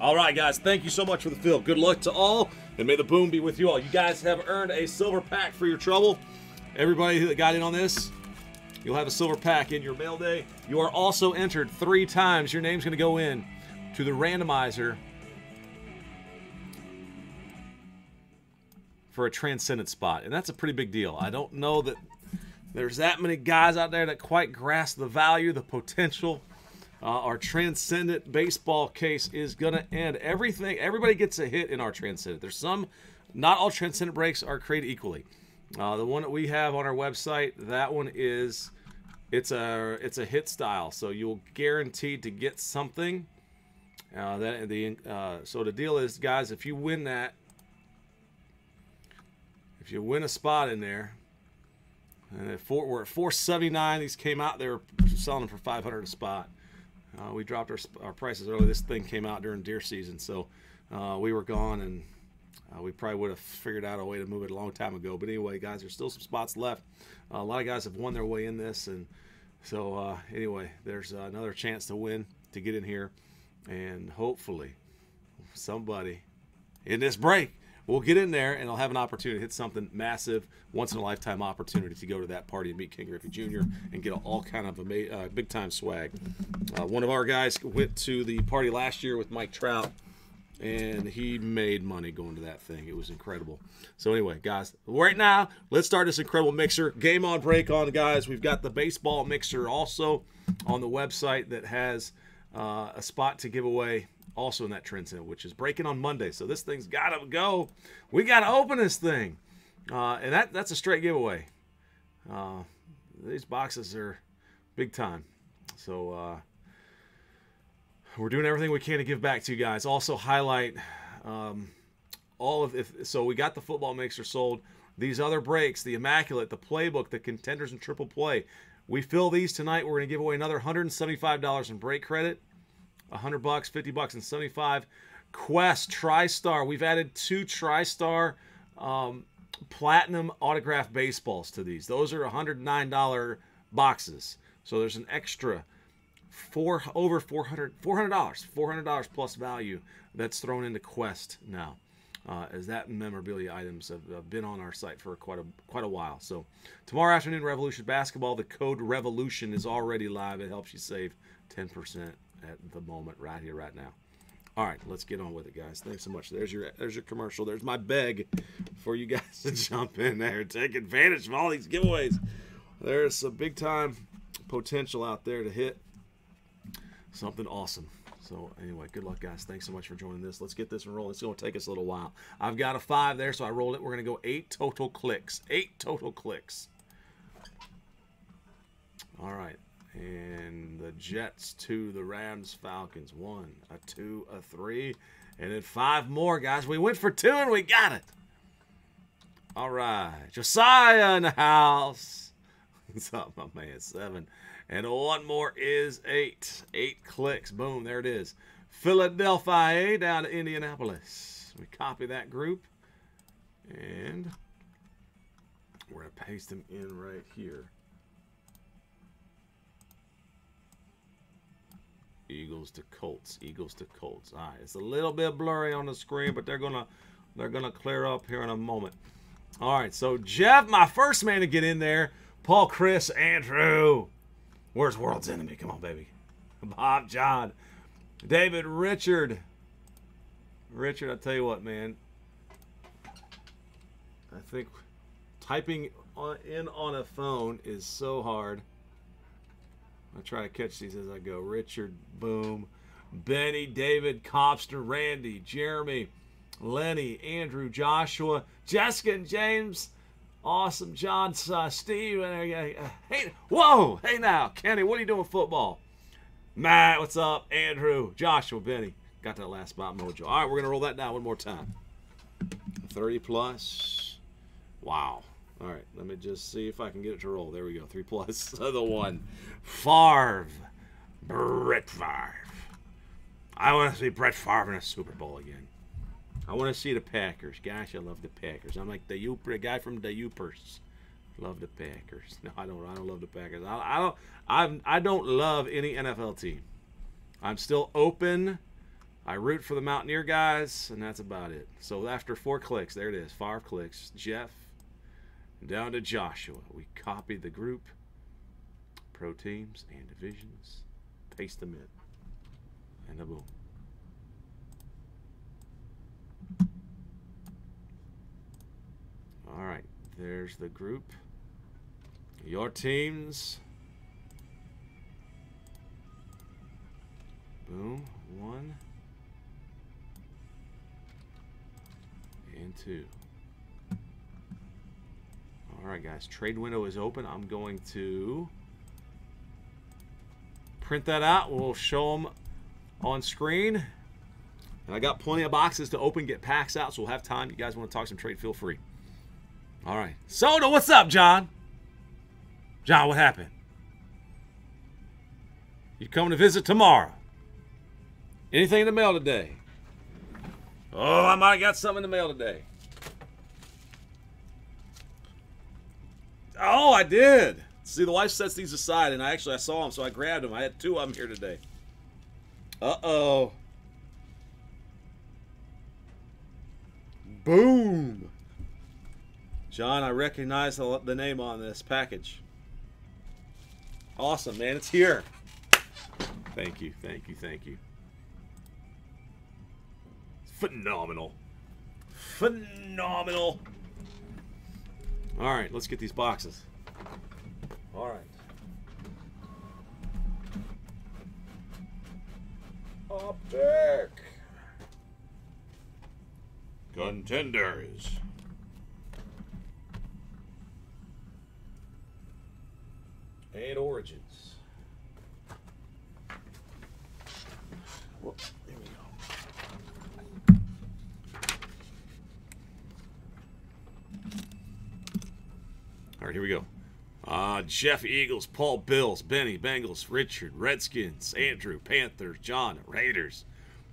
All right, guys. Thank you so much for the fill. Good luck to all, and may the boom be with you all. You guys have earned a silver pack for your trouble. Everybody that got in on this, you'll have a silver pack in your mail day. You are also entered three times. Your name's going to go in to the randomizer for a transcendent spot, and that's a pretty big deal. I don't know that there's that many guys out there that quite grasp the value, the potential. Uh, our transcendent baseball case is gonna end. Everything, everybody gets a hit in our transcendent. There's some, not all transcendent breaks are created equally. Uh, the one that we have on our website, that one is, it's a it's a hit style, so you'll guaranteed to get something. Uh, that the uh, so the deal is, guys, if you win that, if you win a spot in there, and at four, we're at 479. These came out. They were selling them for 500 a spot. Uh, we dropped our, our prices early. This thing came out during deer season, so uh, we were gone, and uh, we probably would have figured out a way to move it a long time ago. But anyway, guys, there's still some spots left. a lot of guys have won their way in this, and so uh, anyway, there's another chance to win to get in here, and hopefully somebody in this break we'll get in there and they'll have an opportunity to hit something massive, once in a lifetime opportunity to go to that party and meet Ken Griffey Jr. and get all kind of a uh, big time swag. Uh, one of our guys went to the party last year with Mike Trout, and he made money going to that thing. It was incredible. So anyway, guys, right now let's start this incredible mixer. Game on, break on, guys. We've got the baseball mixer also on the website that has uh, a spot to give away also in that transcendent, which is breaking on Monday. So this thing's got to go. We got to open this thing, uh, and that that's a straight giveaway. Uh, these boxes are big time, so uh, we're doing everything we can to give back to you guys. Also highlight um, all of if so we got the football mixer sold. These other breaks, the immaculate, the playbook, the contenders, and triple play. We fill these tonight. We're going to give away another $175 in break credit 100 bucks, 50 bucks, and 75. Quest TriStar. We've added two TriStar um, platinum autograph baseballs to these. Those are $109 boxes. So there's an extra four over 400 $400 $400 plus value that's thrown into Quest now. Uh, as that memorabilia items have, have, been on our site for quite a quite a while. So tomorrow afternoon, Revolution Basketball. The code Revolution is already live. It helps you save 10% at the moment, right here, right now. All right, let's get on with it, guys. Thanks so much. There's your there's your commercial. There's my beg for you guys to jump in there, take advantage of all these giveaways. There's some big time potential out there to hit something awesome. So anyway, good luck, guys. Thanks so much for joining this. Let's get this one rolling. It's going to take us a little while. I've got a five there, so I rolled it. We're going to go eight total clicks. Eight total clicks. All right. And the Jets two, the Rams, Falcons one, a two, a three, and then five more, guys. We went for two and we got it. All right. Josiah in the house. What's up, my man? Seven. And one more is eight. Eight clicks. Boom. There it is. Philadelphia down to Indianapolis. We copy that group. And we're going to paste them in right here. Eagles to Colts. Eagles to Colts. All right, it's a little bit blurry on the screen, but they're gonna they're gonna clear up here in a moment. All right, so Jeff, my first man to get in there. Paul, Chris, Andrew. Where's World's Enemy? Come on, baby. Bob, John, David, Richard. Richard, I tell you what, man. I think typing on, in on a phone is so hard. I try to catch these as I go. Richard, boom. Benny, David, Copster, Randy, Jeremy, Lenny, Andrew, Joshua, Jessica, and James. Awesome, John, uh, Steve. Uh, hey, whoa, hey now, Kenny, what are you doing with football? Matt, what's up? Andrew, Joshua, Benny. Got that last spot mojo. All right, we're gonna roll that down one more time. 30 plus. Wow. All right, let me just see if I can get it to roll. There we go. Three plus the one. Favre. Brett Favre. I want to see Brett Favre in a Super Bowl again. I want to see the Packers. Gosh, I love the Packers. I'm like the Uper guy from the Upers. Love the Packers. No, I don't. I don't love the Packers. I, I don't. I I don't love any NFL team. I'm still open. I root for the Mountaineer guys, and that's about it. So after four clicks, there it is, five clicks. Jeff down to Joshua. We copy the group, pro teams, and divisions, paste them in, and a boom. All right, there's the group. Your teams. Boom. One. And two. All right, guys. Trade window is open. I'm going to print that out. We'll show them on screen. And I got plenty of boxes to open, get packs out, so we'll have time. You guys want to talk some trade, feel free. All right. Soda, what's up, John? John, what happened? You coming to visit tomorrow? Anything in the mail today? Oh, I might have got something in the mail today. Oh, I did. See, the wife sets these aside, and I actually I saw them, so I grabbed them. I had two of them here today. Uh-oh. Boom. John, I recognize the, the name on this package. Awesome, man. It's here. Thank you, thank you, thank you. Phenomenal. Phenomenal. All right, let's get these boxes. All right. Optic. Contenders. And origins. Whoop, there we go. All right, here we go. Uh, Jeff Eagles, Paul Bills, Benny Bengals, Richard Redskins, Andrew Panthers, John Raiders,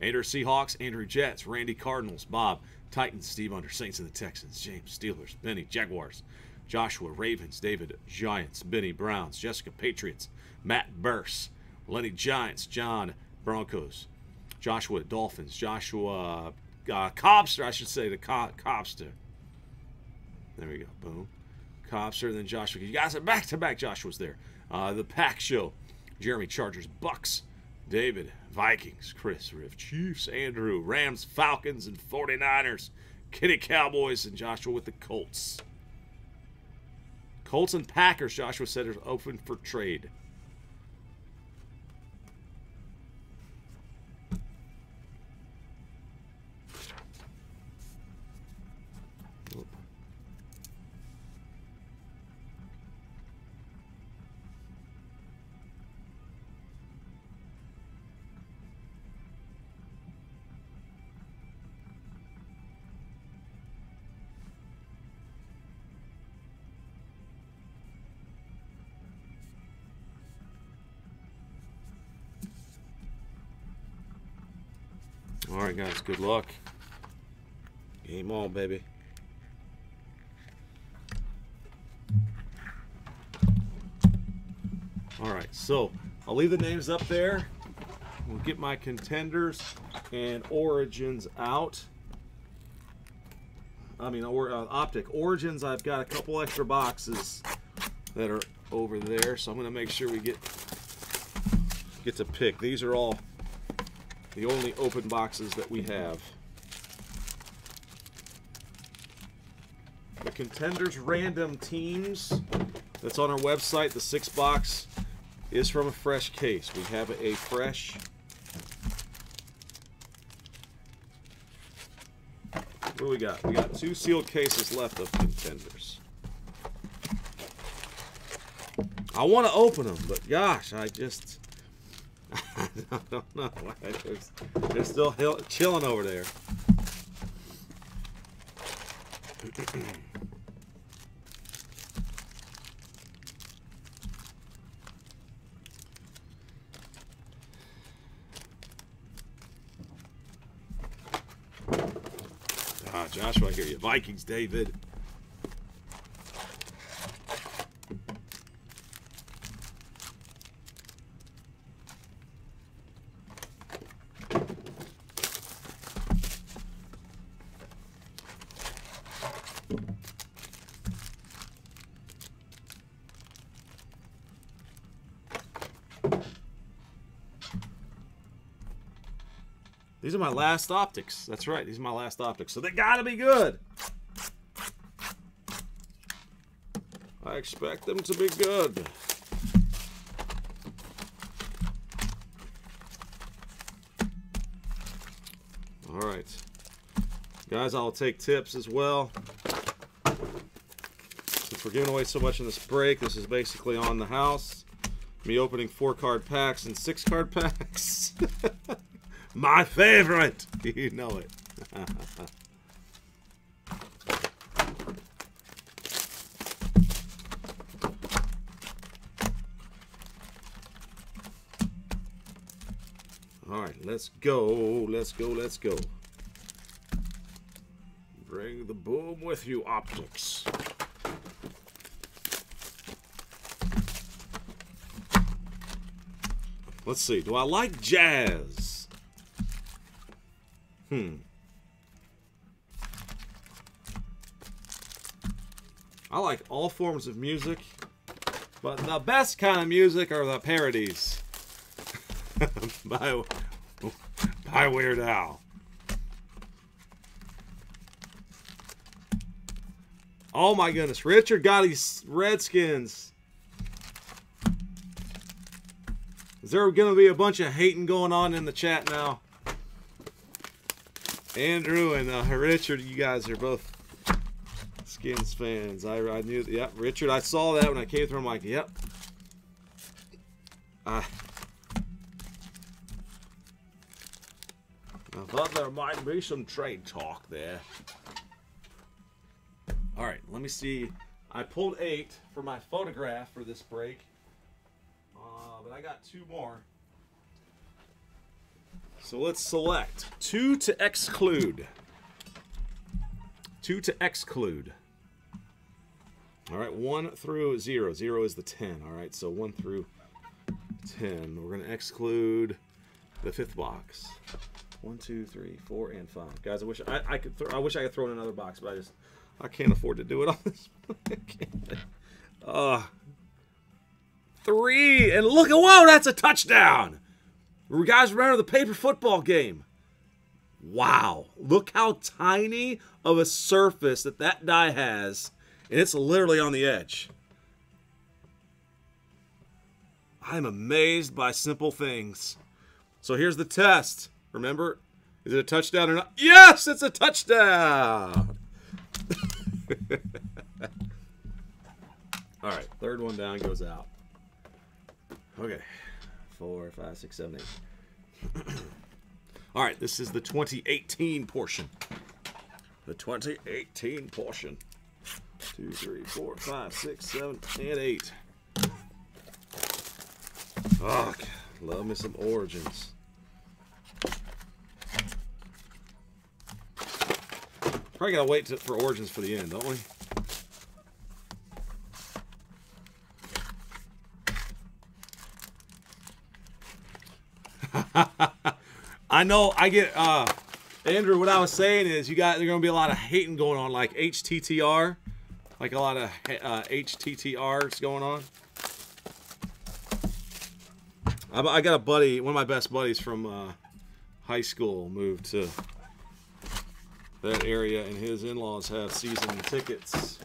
Andrew Seahawks, Andrew Jets, Randy Cardinals, Bob Titans, Steve Under Saints and the Texans, James Steelers, Benny Jaguars, Joshua Ravens, David Giants, Benny Browns, Jessica Patriots, Matt Burse, Lenny Giants, John Broncos, Joshua Dolphins, Joshua uh, Cobster, I should say the Co- Cobster. There we go. Boom. Cobster, then Joshua. You guys are back to back. Joshua's there. Uh, the Pack Show. Jeremy Chargers, Bucks, David Vikings, Chris Riff, Chiefs, Andrew Rams, Falcons, and 49ers. Kitty Cowboys and Joshua with the Colts. Colts and Packers, Joshua said, are open for trade. Right, guys. Good luck. Game on, baby. All right, so I'll leave the names up there. We'll get my contenders and origins out. I mean, or, uh, optic origins. I've got a couple extra boxes that are over there, so I'm going to make sure we get get to pick. These are all the only open boxes that we have. The contenders random teams that's on our website, the six box, is from a fresh case. We have a fresh. What do we got? We got two sealed cases left of contenders. I want to open them, but gosh, I just. I don't know. They're, still chilling over there. ah, Joshua, I hear you. Vikings, David. These are my last optics. That's right. These are my last optics. So they got to be good. I expect them to be good. All right. Guys, I'll take tips as well. Since we're giving away so much in this break, this is basically on the house. Me opening four card packs and six card packs. My favorite! You know it. All right, let's go, let's go, let's go. Bring the boom with you, optics. Let's see, do I like jazz? Hmm. I like all forms of music, but the best kind of music are the parodies. by, by Weird Al. Oh my goodness. Richard got his Redskins. Is there going to be a bunch of hating going on in the chat now? Andrew and uh, Richard, you guys are both Skins fans. I, I knew, yep, Richard, I saw that when I came through. I'm like, yep. Uh, I thought there might be some trade talk there. All right, let me see. I pulled eight for my photograph for this break, uh, but I got two more. So let's select two to exclude. Two to exclude. All right, one through zero. Zero is the 10. All right, so one through 10. We're going to exclude the fifth box. One, two, three, four, and five. Guys, I wish I, I could. Throw, I wish I could throw in another box, but I just I can't afford to do it on this. uh, three and look at whoa, that's a touchdown. You guys remember the paper football game? Wow, look how tiny of a surface that that die has, and it's literally on the edge. I'm amazed by simple things. So here's the test. Remember, is it a touchdown or not? Yes, it's a touchdown. All right, third one down goes out. Okay, four, five, six, seven, eight. All right, this is the 2018 portion. The 2018 portion. Two, three, four, five, six, seven, and eight. Oh, love me some origins. Probably gotta wait to, for Origins for the end, don't we? I know I get uh Andrew what I was saying is you got there's gonna be a lot of hating going on like HTTR like a lot of uh, HTTRs going on I, I, got a buddy one of my best buddies from uh, high school moved to that area, and his in-laws have season tickets.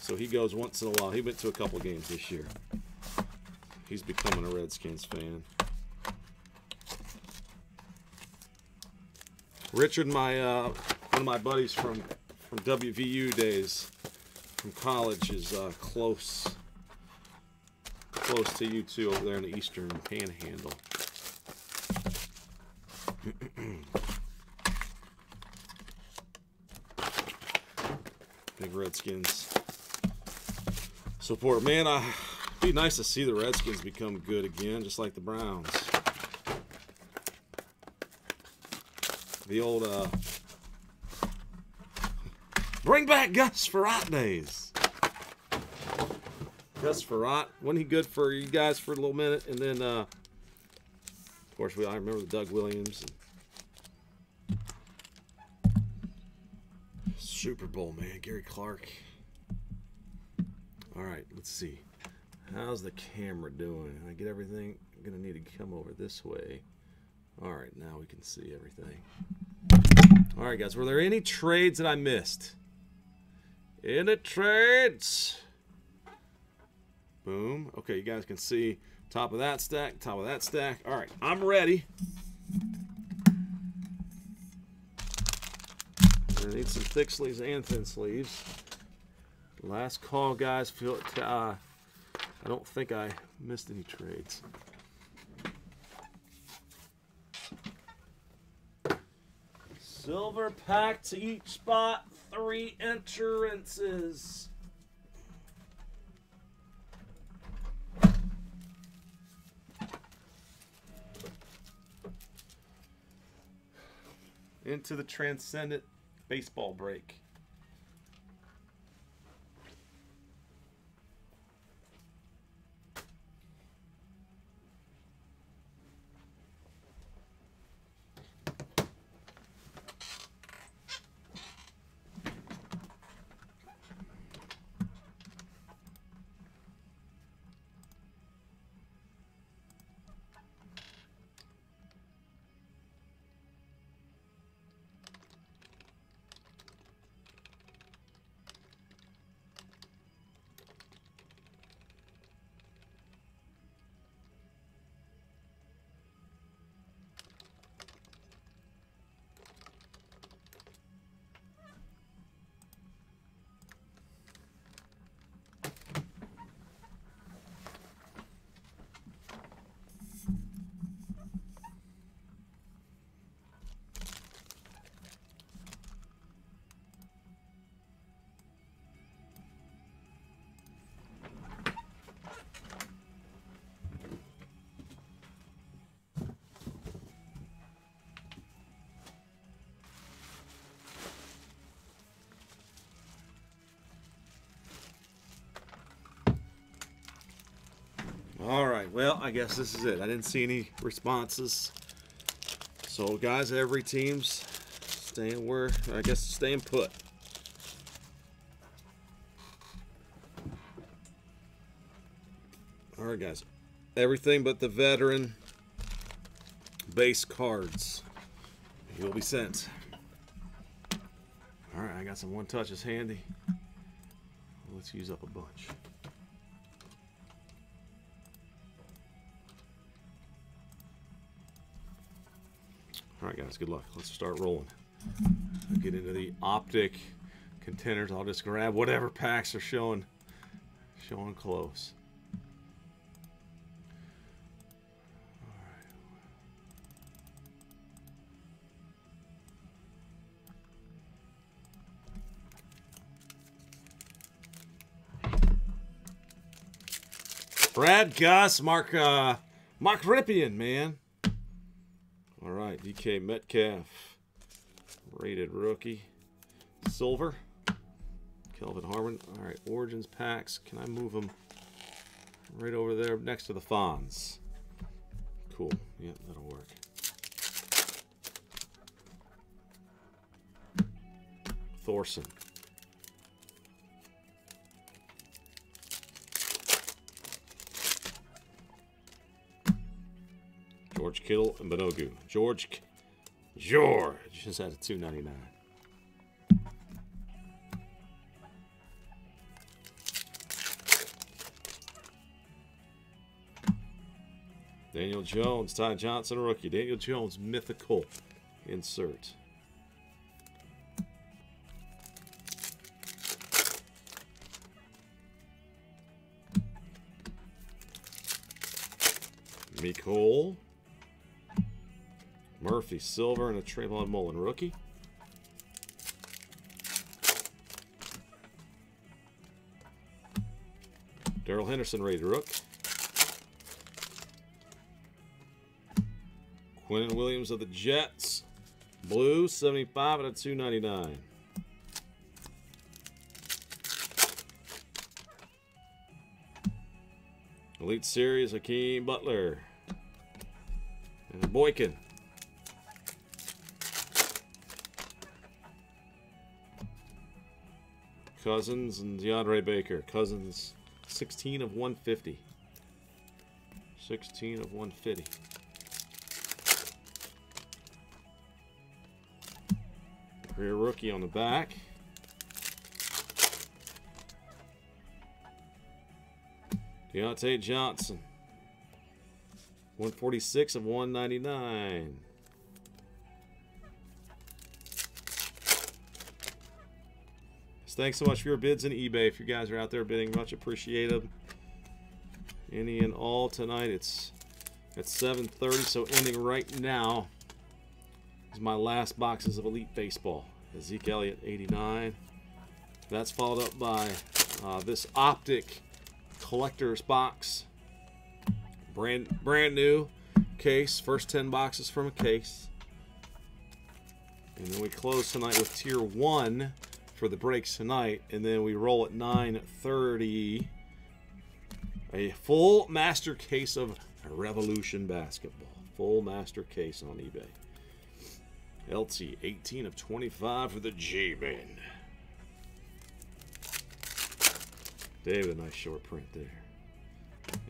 So he goes once in a while. He went to a couple games this year. He's becoming a Redskins fan. Richard, my uh, one of my buddies from from WVU days, from college, is uh, close close to you two over there in the Eastern Panhandle. Big Redskins support. Man, I be nice to see the Redskins become good again, just like the Browns. The old uh, bring back Gus Frerotte days. Gus Frerotte, wasn't he good for you guys for a little minute? And then, uh, of course, we I remember the Doug Williams. Super Bowl, man. Gary Clark. All right, let's see. How's the camera doing? I get everything. I'm going to need to come over this way. All right, now we can see everything. All right, guys, were there any trades that I missed? Any trades? Boom. Okay, you guys can see top of that stack, top of that stack. All right, I'm ready. I need some thick sleeves and thin sleeves. Last call, guys. Feel uh, I don't think I missed any trades. Silver pack to each spot, three entrances. Into the transcendent baseball break. All right, well, I guess this is it. I didn't see any responses. So, guys, every team's staying where, I guess, staying put. All right, guys. Everything but the veteran base cards. You'll be sent. All right, I got some one touches handy. Let's use up a bunch. All right, guys, good luck. Let's start rolling. Get into the optic contenders. I'll just grab whatever packs are showing showing close. Brad Gus, Mark uh, Mark Rypien, man. All right, DK Metcalf, rated rookie, silver. Kelvin Harmon. All right, Origins packs. Can I move them right over there next to the Fonz? Cool. Yeah, that'll work. Thorson. George Kittle and Banogu. George, George just had a two ninety nine. Daniel Jones, Ty Johnson, rookie. Daniel Jones, mythical insert. Mecole. Murphy, silver, and a Trayvon Mullen rookie. Darrell Henderson, rated rook. Quinnen Williams of the Jets. Blue, 75 out of 299. Elite Series, Hakeem Butler. And Boykin. Cousins and DeAndre Baker. Cousins, 16 of 150. 16 of 150. Career rookie on the back. Diontae Johnson. 146 of 199. Thanks so much for your bids in eBay. If you guys are out there bidding, much appreciated. Any and all tonight. It's at 7.30, so ending right now is my last boxes of Elite Baseball. Zeke Elliott, 89. That's followed up by uh, this Optic Collector's Box. Brand, brand new case. First 10 boxes from a case. And then we close tonight with Tier 1 for the breaks tonight. And then we roll at 9.30 a full master case of Revolution Basketball. Full master case on eBay. LT 18 of 25 for the J-Man. David, a nice short print there.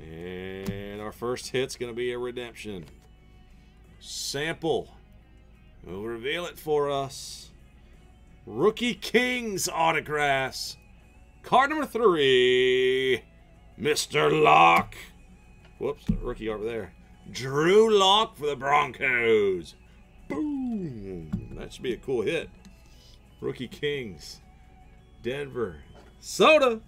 And our first hit's going to be a redemption. Sample. Will reveal it for us. Rookie Kings autographs. Card number three. Mr. Lock. Whoops, rookie over there. Drew Lock for the Broncos. Boom. That should be a cool hit. Rookie Kings. Denver. Soda.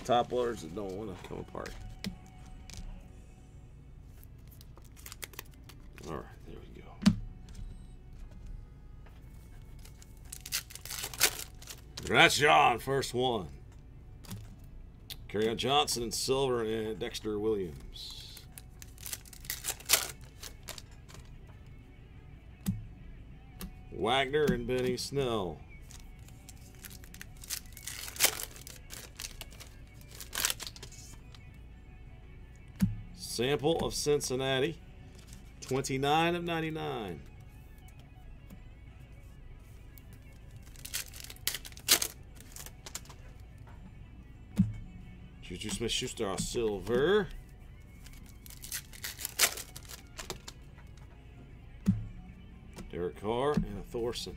Got top loaders that don't want to come apart. All right, there we go. That's John, first one. Kerryon Johnson and silver and Dexter Williams. Wagner and Benny Snell. Sample of Cincinnati. 29 of 99. Juju Smith-Schuster silver. Derek Carr and a Thorson.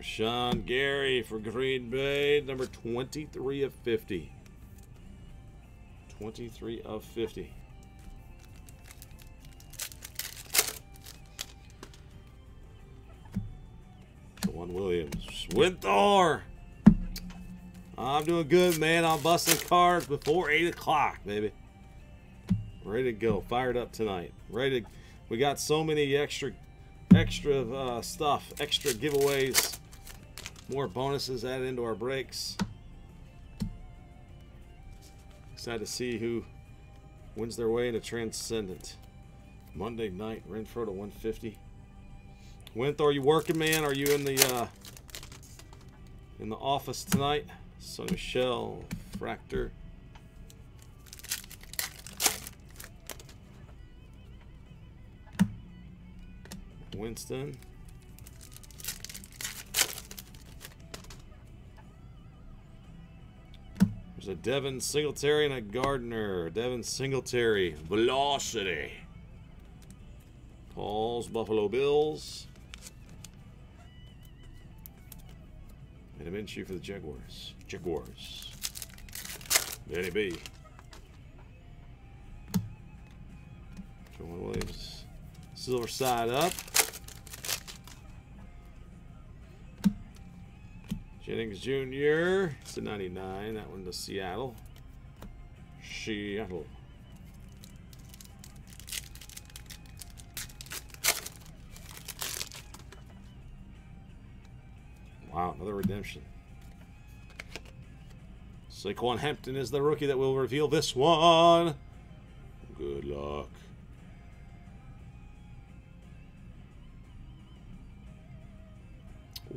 Rashan Gary for Green Bay, number 23 of 50. 23 of 50. One Williams. Winthor! I'm doing good, man. I'm busting cards before 8 o'clock, baby. Ready to go. Fired up tonight. Ready to... We got so many extra extra uh, stuff, extra giveaways, more bonuses added into our breaks. Excited to see who wins their way into Transcendent. Monday night, Renfrow to 150. Winth, are you working, man? Are you in the uh, in the office tonight? So Michelle, Fractor. Winston. A Devin Singletary and a Gardner. Devin Singletary, Velocity. Paul's Buffalo Bills. And a Minshew for the Jaguars. Jaguars. Danny B. John Williams. Silver side up. Jennings Jr. It's a 99. That one to Seattle. Seattle. Wow, another redemption. Saquan Hampton is the rookie that will reveal this one. Good luck.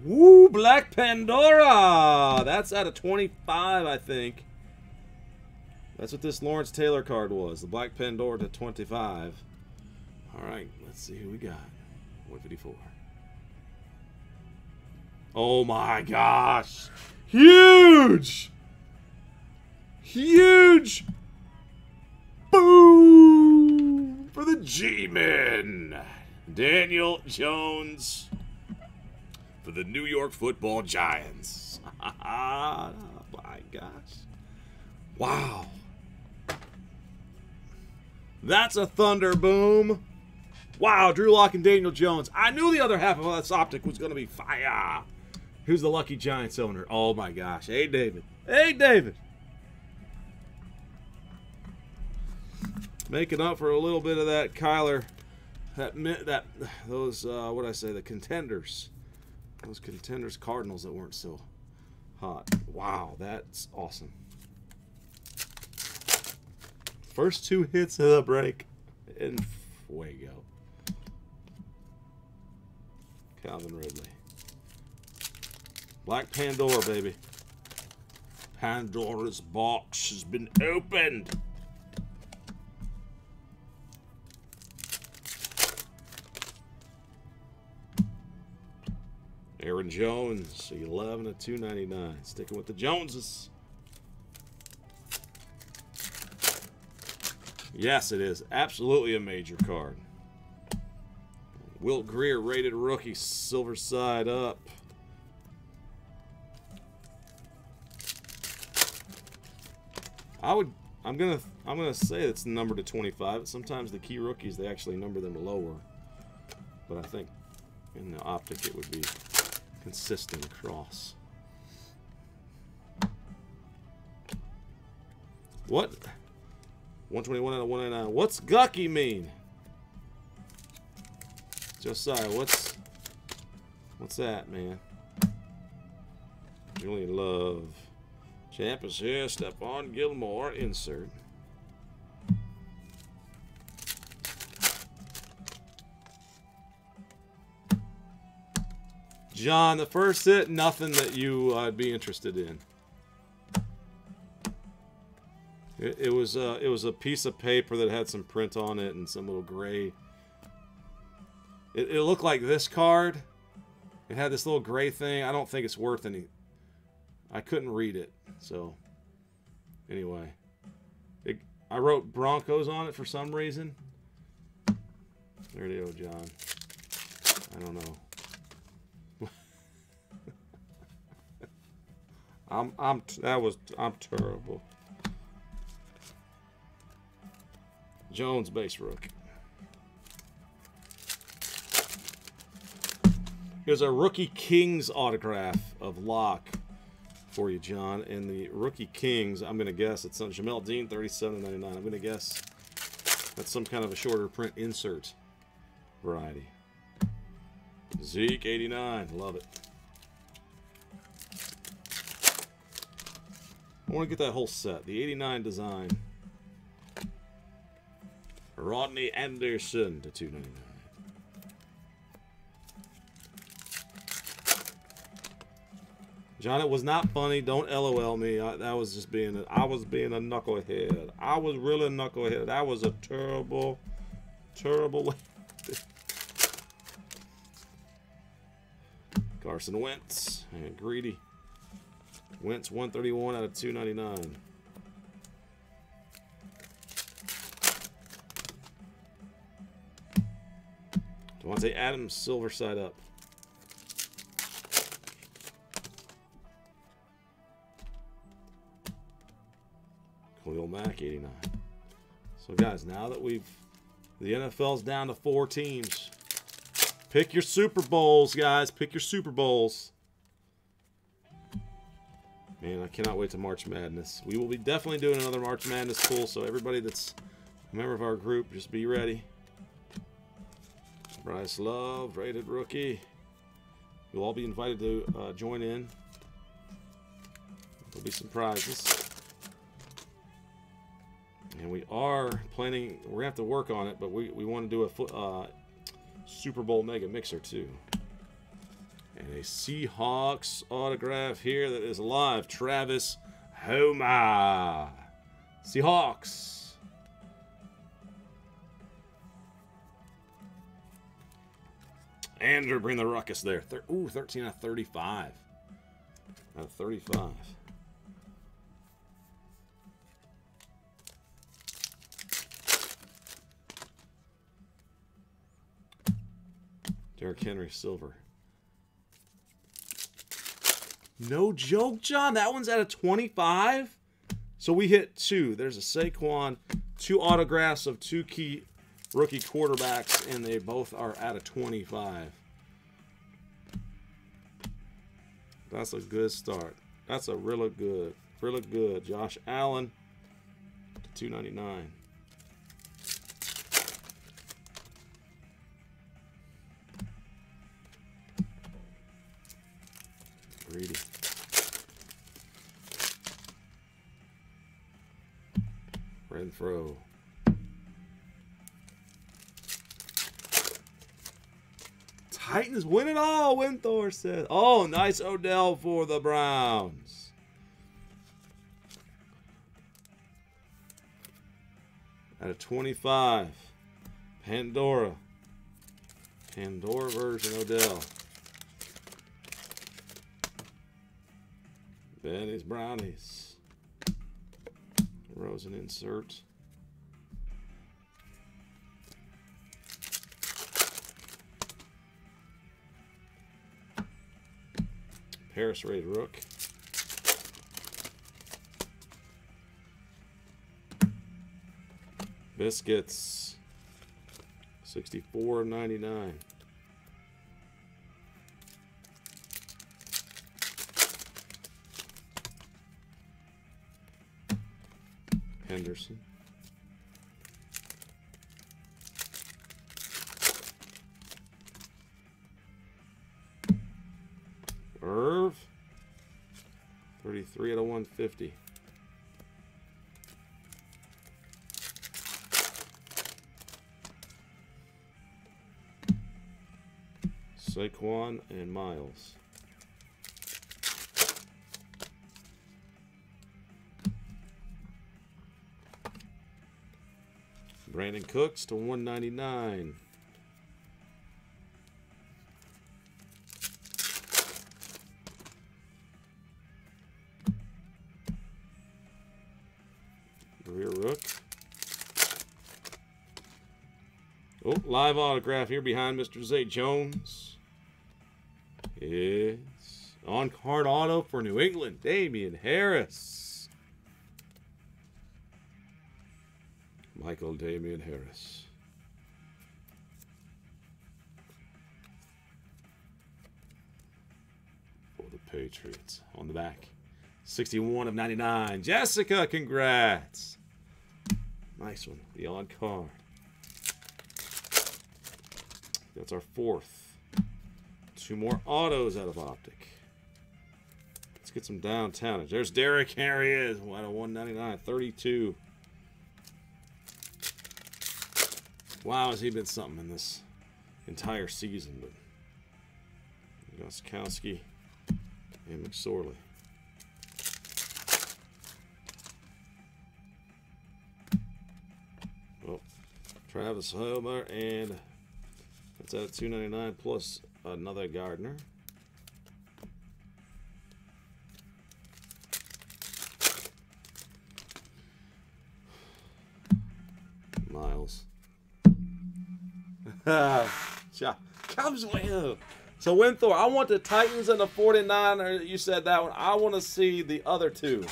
Woo, Black Pandora! That's out of 25, I think. That's what this Lawrence Taylor card was. The Black Pandora to 25. All right, let's see who we got. 154. Oh my gosh. Huge! Huge! Boom! For the G-Men. Daniel Jones for the New York Football Giants. oh my gosh. Wow. That's a thunder boom. Wow, Drew Lock and Daniel Jones. I knew the other half of this optic was going to be fire. Who's the lucky Giants owner? Oh my gosh. Hey, David. Hey, David. Making up for a little bit of that Kyler, that that those uh, what I say the contenders, those contenders Cardinals that weren't so hot. Wow, that's awesome. First two hits of the break, and fuego. Calvin Ridley. Black Pandora, baby. Pandora's box has been opened. Aaron Jones, 11 of 299. Sticking with the Joneses. Yes, it is. Absolutely a major card. Will Grier rated rookie, silver side up. I would I'm gonna I'm gonna say it's numbered to 25. Sometimes the key rookies they actually number them lower, but I think in the optic it would be consistent across. What? 121 out of 199. What's Gucky mean? Josiah, what's what's that, man? Julian Love. Champ is here. Stephon Gilmore. Insert. John, the first hit, nothing that you would uh, be interested in. It, it was uh, it was a piece of paper that had some print on it and some little gray. It, it looked like this card. It had this little gray thing. I don't think it's worth any. I couldn't read it, so anyway, it, I wrote Broncos on it for some reason. There you go, John. I don't know. I'm I'm that was I'm terrible. Jones base rookie. Here's a rookie Kings autograph of Lock for you, John. And the rookie Kings, I'm going to guess it's some Jamel Dean, 37.99. I'm going to guess that's some kind of a shorter print insert variety. Zeke, 89. Love it. I want to get that whole set. The 89 design. Rodney Anderson to 299. John, it was not funny. Don't LOL me. I, that was just being. A, I was being a knucklehead. I was really a knucklehead. That was a terrible, terrible. way. Carson Wentz and Greedy. Wentz 131 out of 299. Davante Adams, silver side up. Khalil Mack, 89. So, guys, now that we've... The NFL's down to four teams. Pick your Super Bowls, guys. Pick your Super Bowls. Man, I cannot wait to March Madness. We will be definitely doing another March Madness pool, so everybody that's a member of our group, just be ready. Bryce Love, rated rookie. You'll all be invited to uh, join in. There'll be some prizes. And we are planning, we're going to have to work on it, but we, we want to do a uh, Super Bowl Mega Mixer too. And a Seahawks autograph here that is alive. Travis Homer. Seahawks. Andrew, bring the ruckus there. Thir ooh, 13 out of 35. Out of 35. Derrick Henry, silver. No joke, John. That one's out of 25. So we hit two. There's a Saquon, two autographs of two key rookie quarterbacks, and they both are out of 25. That's a good start. That's a really good, really good. Josh Allen to 299. Greedy. Renfrow. Titans win it all, Winthor says. Oh, nice Odell for the Browns. At a 25. Pandora. Pandora version Odell. Benny's Brownies. Rosen insert. Paris Raid Rook. Biscuits. 64.99. Henderson. Irv. 33 out of 150. Saquon and Miles. Brandin Cooks to 199. Rear Rook. Oh, live autograph here behind Mr. Zay Jones. It's on card auto for New England, Damien Harris. Damien Harris. For the Patriots on the back. 61 of 99. Jessica, congrats. Nice one. The odd card. That's our fourth. Two more autos out of Optic. Let's get some downtown. There's Derrick Henry is. Out of 199. 32. Wow, has he been something in this entire season? But Gostkowski and McSorley. Oh, Travis Homer and that's at 299 plus another Gardner. Cubs win. So Winthor, I want the Titans and the 49ers. You said that one. I want to see the other two.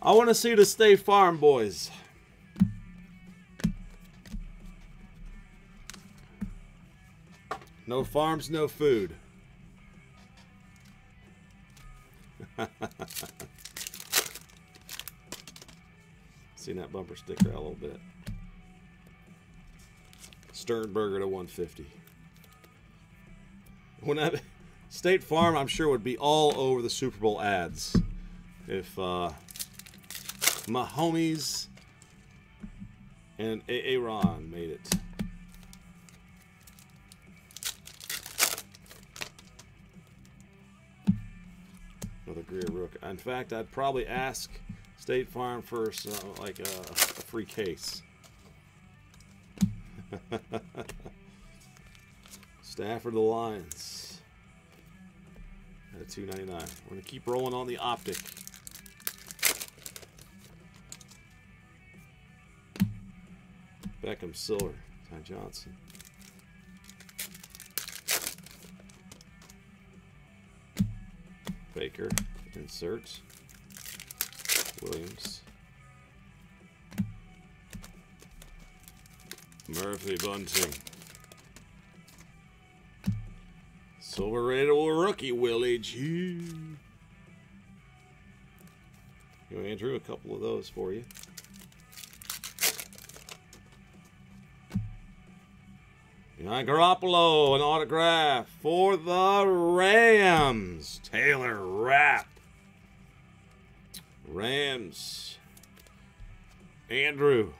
I want to see the State Farm boys. No farms, no food. Seen that bumper sticker a little bit. Sternberger to 150. When that State Farm, I'm sure would be all over the Super Bowl ads if uh, my homies and Aaron made it. Another Grier Rook. In fact, I'd probably ask State Farm for some, uh, like a, a free case. Stafford the Lions at a 2.99. We're gonna keep rolling on the optic. Beckham Silver, Ty Johnson. Baker, insert. Williams. Murphy Bunting. Silver rated rookie Willie G. You know, Andrew, a couple of those for you. Behind Garoppolo, an autograph for the Rams. Taylor Rapp. Rams. Andrew.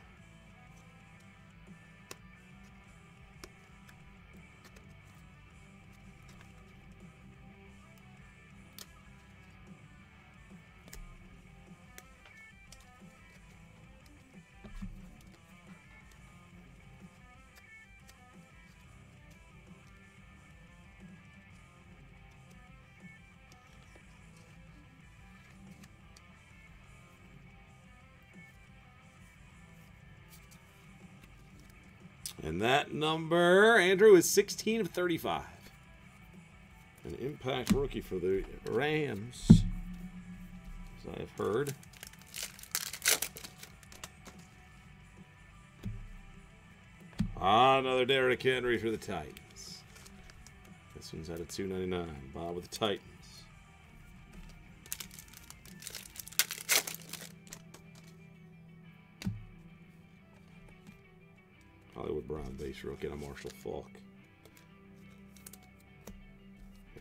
That number, Andrew, is 16 of 35. An impact rookie for the Rams, as I've heard. Ah, another Derrick Henry for the Titans. This one's at a 299. Bob with the Titans. Brown base rookie and a Marshall Faulk.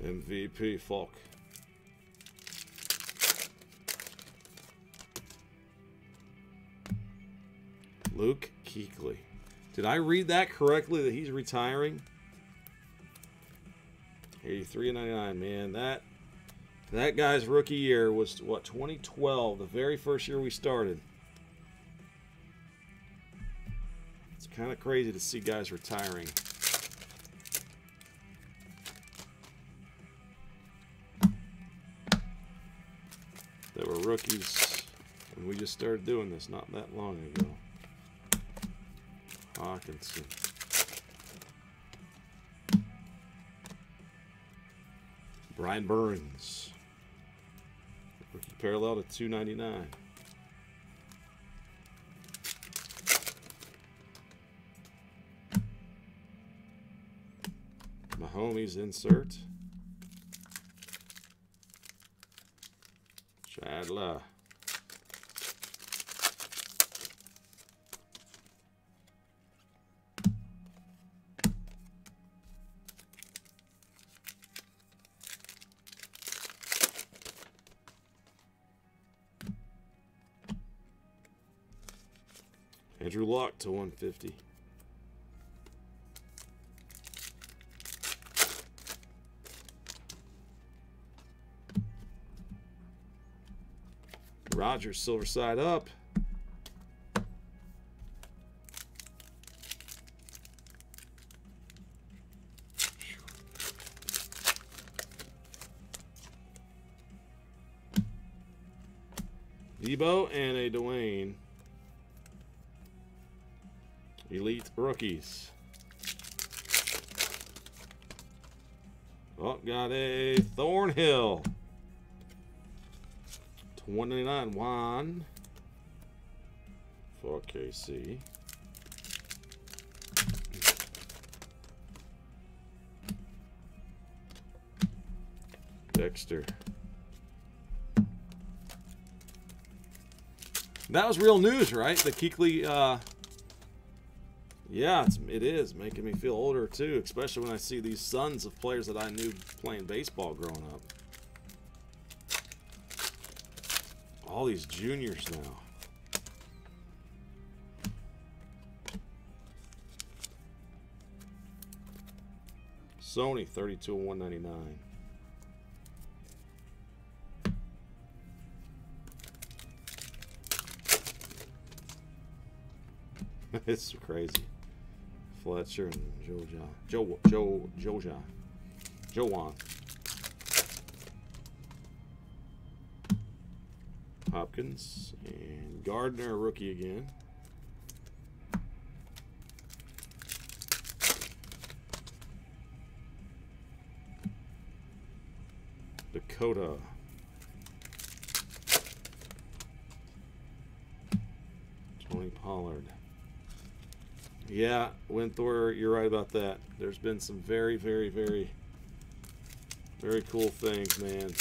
MVP Faulk. Luke Kuechly. Did I read that correctly that he's retiring? 83 and 99, man. That that guy's rookie year was what 2012, the very first year we started. Kind of crazy to see guys retiring. That were rookies when we just started doing this not that long ago. Hockenson. Brian Burns. Rookie parallel to 299. Insert. Chadla. Andrew Luck to 150. Rogers silver side up. Deebo and a Dwayne. Elite rookies. Oh, got a Thornhill. 199 Juan for KC. Dexter. That was real news, right? The Kuechly, uh, yeah, it's, it is making me feel older too, especially when I see these sons of players that I knew playing baseball growing up. all these juniors now. Sony 32 199. it's crazy. Fletcher and Joja. Joe Joe Joja. Joan. Hopkins and Gardner rookie again. Dakota. Tony Pollard. Yeah, Winthor, you're right about that. There's been some very, very, very, very cool things, man.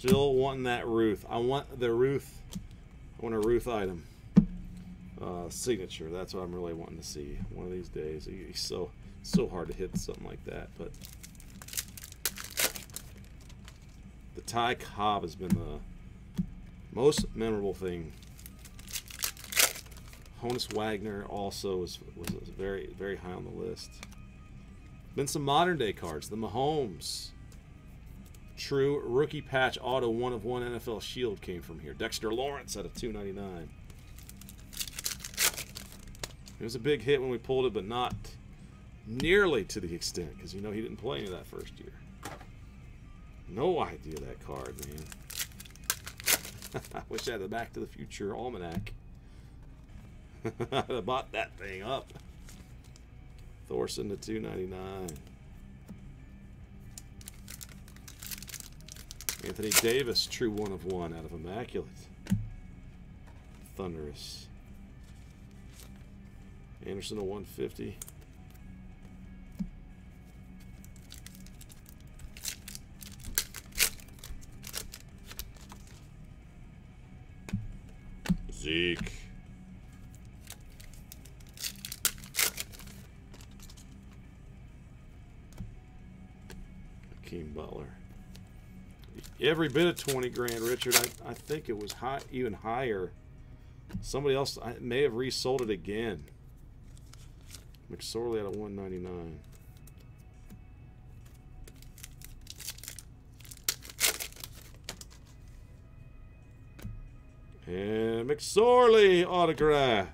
Still wanting that Ruth. I want the Ruth. I want a Ruth item. Uh, signature. That's what I'm really wanting to see one of these days. He's so so hard to hit something like that, but the Ty Cobb has been the most memorable thing. Honus Wagner also was, was, was very very high on the list. Been some modern day cards. The Mahomes True rookie patch auto one of one NFL Shield came from here. Dexter Lawrence out of 299. It was a big hit when we pulled it, but not nearly to the extent because you know he didn't play any of that first year. No idea that card, man. I wish I had the Back to the Future almanac. Have bought that thing up. Thorson to 299. Anthony Davis, true one of one out of Immaculate. Thunderous. Anderson a 150. Zeke. Hakeem Butler. Every bit of 20 grand, Richard. I, I think it was high, even higher. Somebody else I may have resold it again. McSorley at a 199. And McSorley autograph.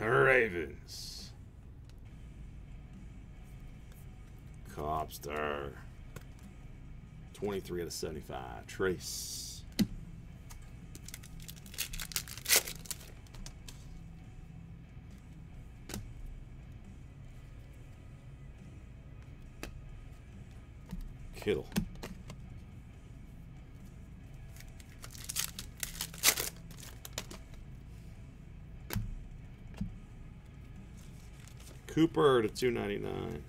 Ravens. Cobster. 23 out of 75. Trace. Kittle. Cooper to 299.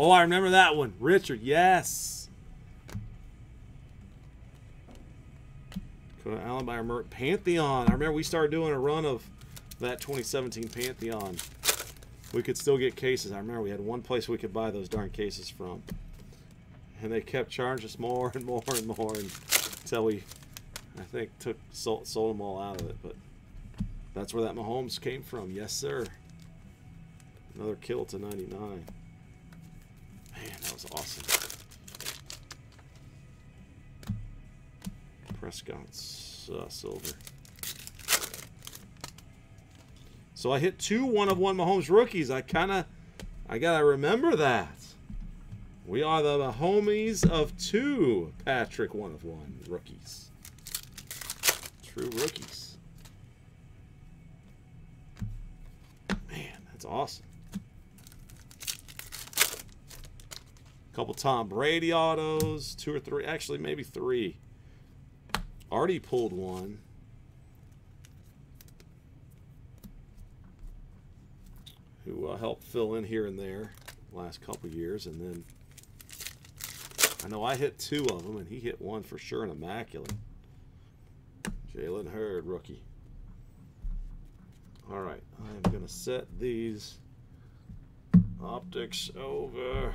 Oh, I remember that one. Richard, yes. Alibi Pantheon. I remember we started doing a run of that 2017 Pantheon. We could still get cases. I remember we had one place we could buy those darn cases from. And they kept charging us more and more and more until we I think took sold, sold them all out of it, but that's where that Mahomes came from. Yes, sir. Another kill to 99. Awesome. Prescott's uh, silver. So I hit two one of one Mahomes rookies. I kind of, I gotta remember that. We are the Mahomes of two Patrick one of one rookies. True rookies. Man, that's awesome. Couple Tom Brady autos, two or three, actually maybe three. Already pulled one. Who uh, helped fill in here and there last couple years, and then I know I hit two of them, and he hit one for sure, an immaculate. Jalen Hurd, rookie. All right, I'm going to set these optics over.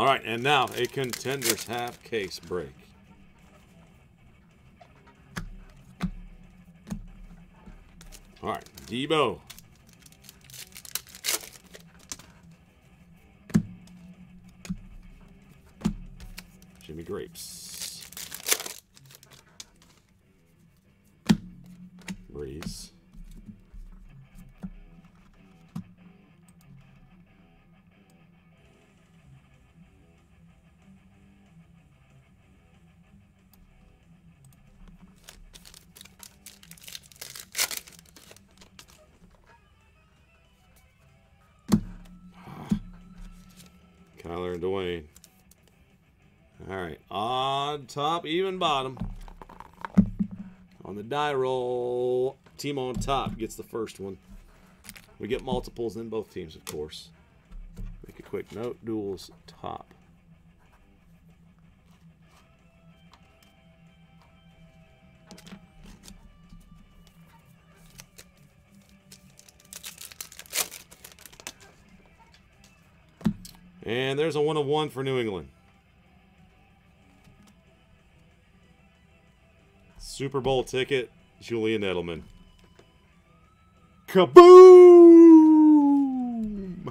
All right, and now a contenders half case break. All right, Deebo. Jimmy Grapes. Top, even bottom. On the die roll, team on top gets the first one. We get multiples in both teams, of course. Make a quick note, duels top. And there's a one of one for New England. Super Bowl ticket, Julian Edelman. Kaboom!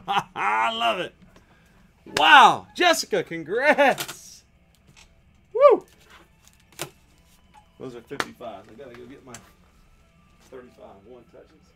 I love it. Wow, Jessica, congrats. Woo! Those are 55. I gotta go get my 35 one touches.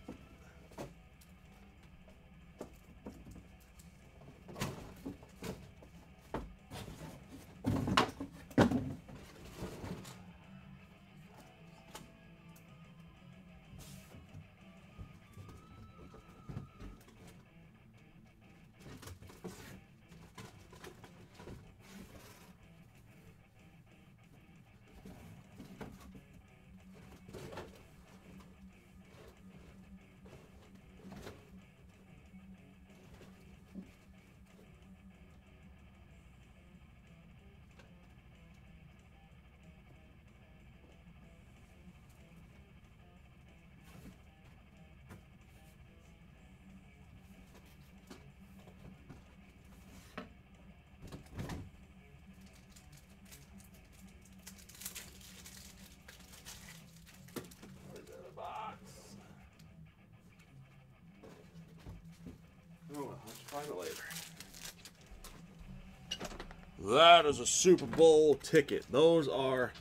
That is a Super Bowl ticket. Those are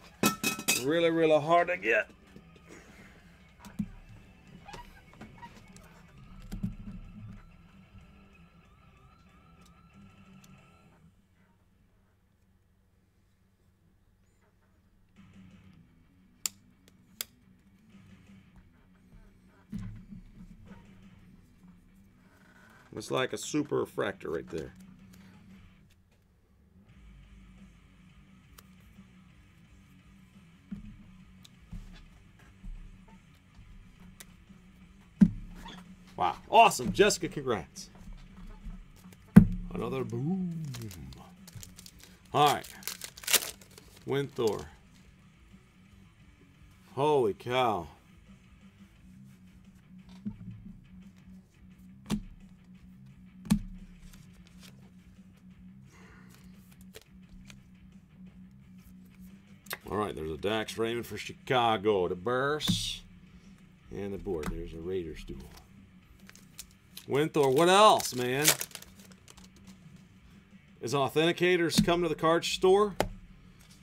really, really hard to get. It's like a super refractor right there. Wow. Awesome. Jessica, congrats. Another boom. All right. Winthor. Holy cow. All right, there's a Dax Raymond for Chicago. The Bears and the board. There's a Raiders duel. Winthor, what else, man? Is Authenticators come to the card store?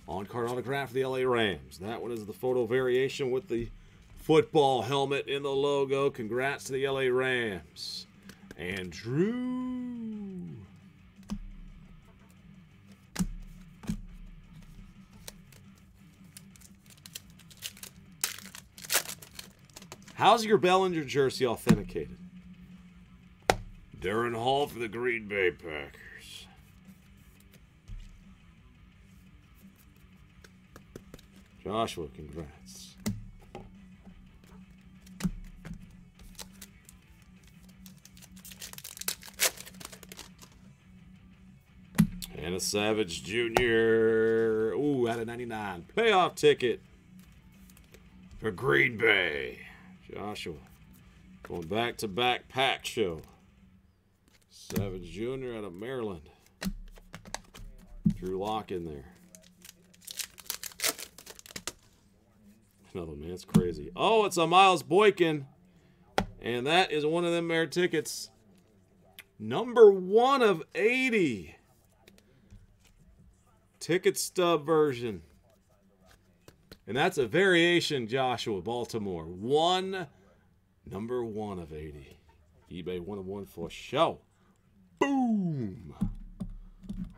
On card autograph for the LA Rams. That one is the photo variation with the football helmet in the logo. Congrats to the LA Rams. And How's your Bellinger jersey authenticated? Darren Hall for the Green Bay Packers. Joshua, congrats. And a Savage Jr. Ooh, out of 99. Playoff ticket for Green Bay. Joshua. Going back to back pack show. Savage Jr. out of Maryland. Drew Lock in there. Another man, it's crazy. Oh, it's a Miles Boykin. And that is one of them there tickets. Number one of 80. Ticket stub version. And that's a variation, Joshua, Baltimore. One, number one of 80. eBay one of one for show. Boom!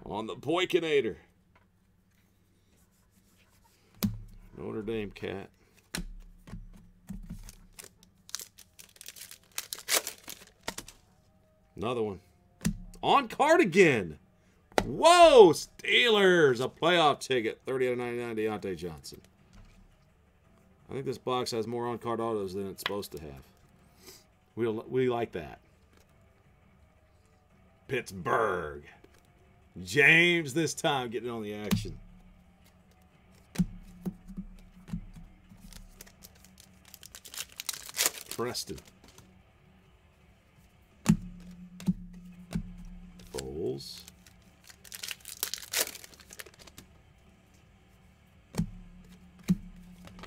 On the Boykinator. Notre Dame cat. Another one. On card again. Whoa, Steelers. A playoff ticket. 30 out of 99, Diontae Johnson. I think this box has more on-card autos than it's supposed to have. We, we like that. Pittsburgh. James this time getting on the action. Preston. Bowles.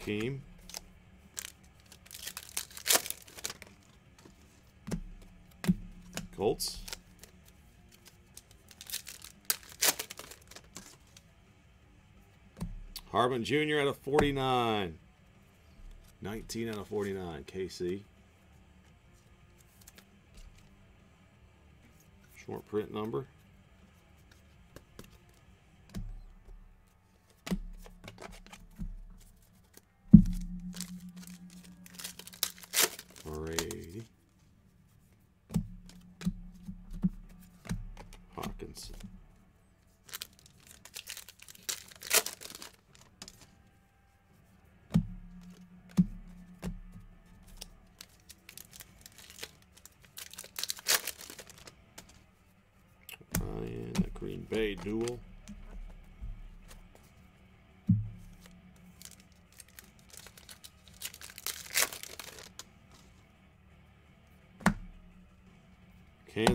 Keem. Colts. Harbin Jr. out of 49. 19 out of 49. KC. Short print number. Brady. Hockenson. Ryan, a Green Bay duel.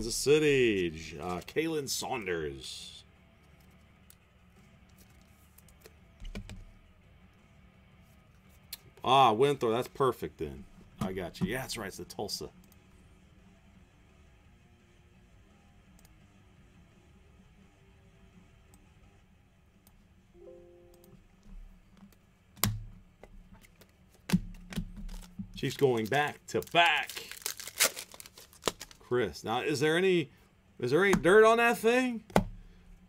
Kansas City, uh, Khalen Saunders. Ah, Winthrop, that's perfect then. I got you. Yeah, that's right. It's the Tulsa. She's going back to back. Chris. Now, is there any is there any dirt on that thing?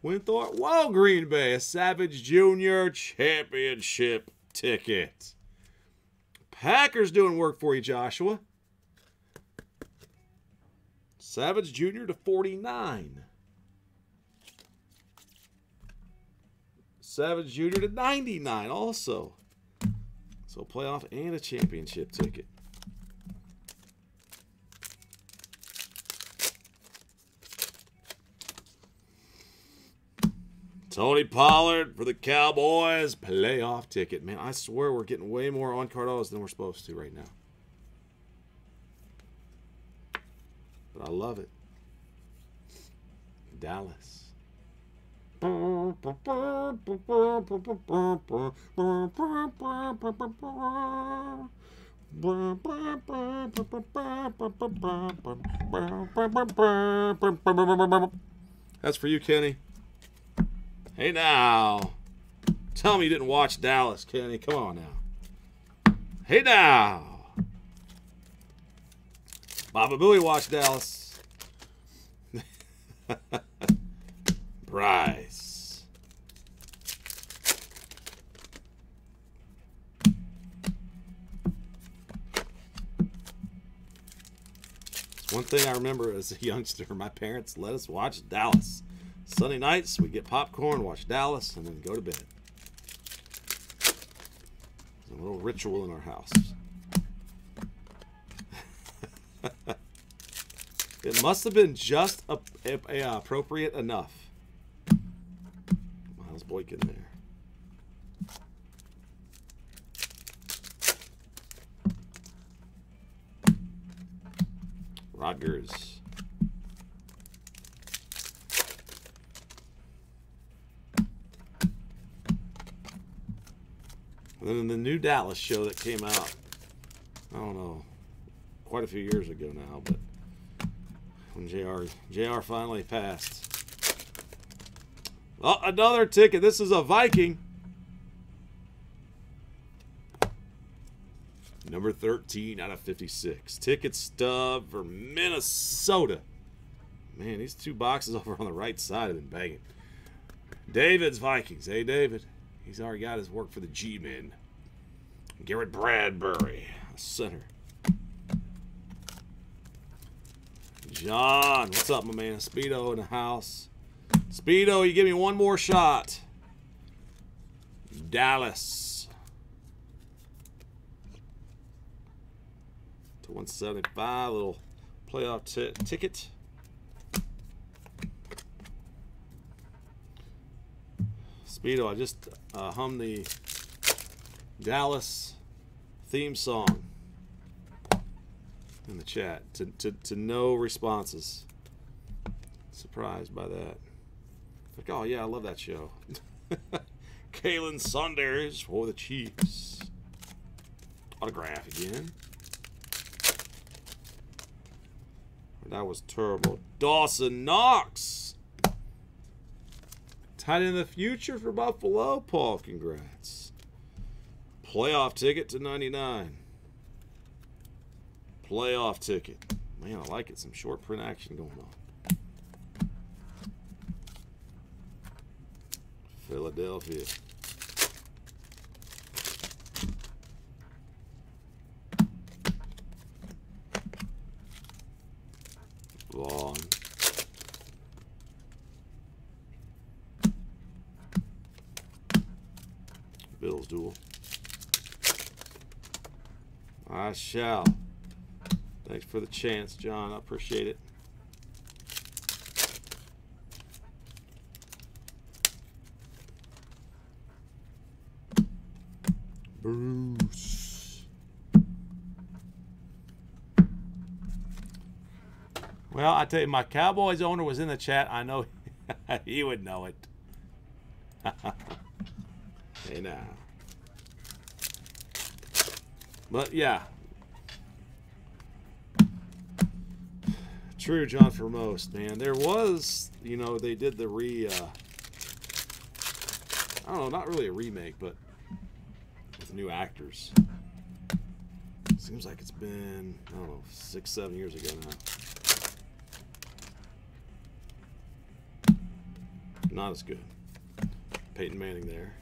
Winthorpe? Whoa, Green Bay, a Savage Jr. championship ticket. Packers doing work for you, Joshua. Savage Jr. to 49. Savage Jr. to 99 also. So playoff and a championship ticket. Tony Pollard for the Cowboys playoff ticket. Man, I swear we're getting way more on card autos than we're supposed to right now. But I love it. Dallas. That's for you, Kenny. Hey now. Tell me you didn't watch Dallas, Kenny. Come on now. Hey now. Baba Booey watched Dallas. Bryce. One thing I remember as a youngster, my parents let us watch Dallas. Sunday nights, we get popcorn, watch Dallas, and then go to bed. It's a little ritual in our house. it must have been just a, a, a uh, appropriate enough. Miles Boykin there. Rodgers. Then the new Dallas show that came out, I don't know, quite a few years ago now, but when JR, JR finally passed. Oh, another ticket. This is a Viking. Number 13 out of 56. Ticket stub for Minnesota. Man, these two boxes over on the right side have been banging. David's Vikings. Hey, David. He's already got his work for the G-Men. Garrett Bradbury, center. John, what's up, my man? Speedo in the house. Speedo, you give me one more shot. Dallas. To 175, little playoff ticket. Speedo, I just uh, hummed the Dallas theme song in the chat to, to, to no responses. Surprised by that. Like, oh yeah, I love that show. Khalen Saunders for the Chiefs. Autograph again. That was terrible. Dawson Knox. Tied in the future for Buffalo. Paul, congrats. Playoff ticket to 99. Playoff ticket. Man, I like it. Some short print action going on. Philadelphia. Vaughn. Bills duel. I shall. Thanks for the chance, John. I appreciate it. Bruce. Well, I tell you, my Cowboys owner was in the chat. I know he would know it. hey now. But yeah. True, John, for most, man. There was, you know, they did the re, uh, I don't know, not really a remake, but with new actors. Seems like it's been, I don't know, six, seven years ago now. Not as good. Peyton Manning there.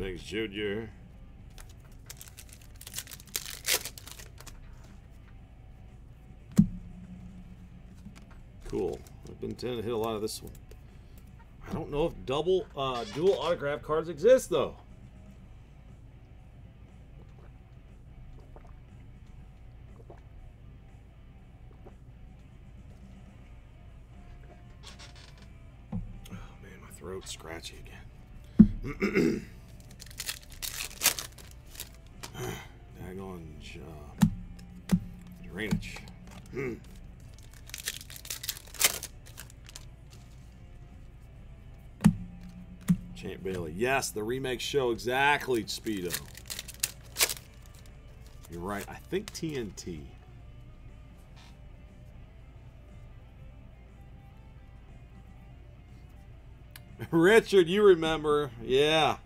Jennings Jr. Cool. I've been tending to hit a lot of this one. I don't know if double, uh, dual autograph cards exist, though. Oh, man, my throat's scratchy again. Daggone job. Drainage. Hmm. Champ Bailey. Yes, the remake show. Exactly, Speedo. You're right. I think TNT. Richard, you remember. Yeah.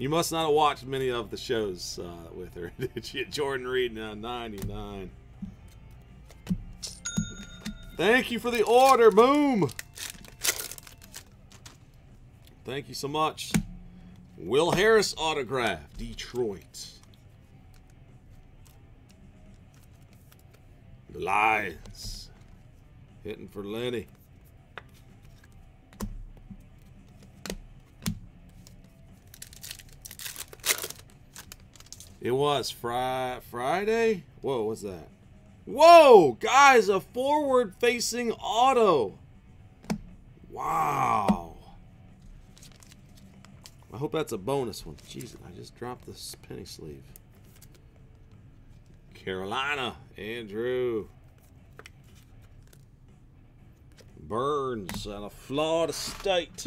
You must not have watched many of the shows uh, with her, did you? Jordan Reed, now 99. Thank you for the order. Boom. Thank you so much. Will Harris autograph, Detroit. The Lions. Hitting for Lenny. It was fri Friday? Whoa, what's that? Whoa, guys, a forward-facing auto. Wow. I hope that's a bonus one. Jesus, I just dropped this penny sleeve. Carolina, Andrew. Burns out of Florida State.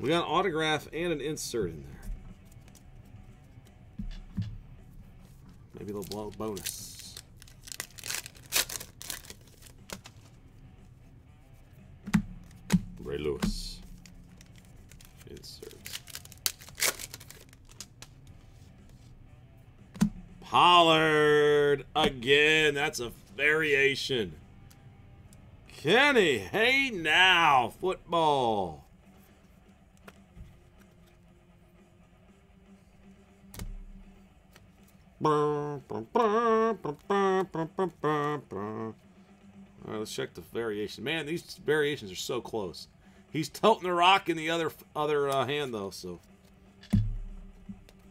We got an autograph and an insert in there. Maybe a little bonus. Ray Lewis. Insert. Pollard again. That's a variation. Kenny, hey now, football. Right, let's check the variation. Man, these variations are so close. He's tilting the rock in the other other uh, hand though, so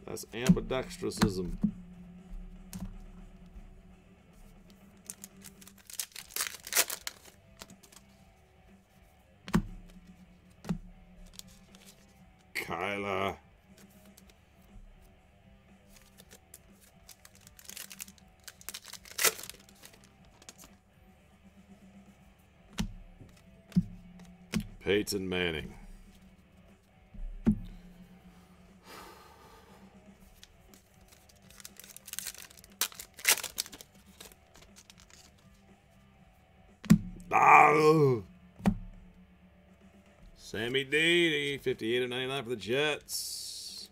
that's ambidextrousism. Peyton Manning. Oh. Sammy D, 58 of 99 for the Jets.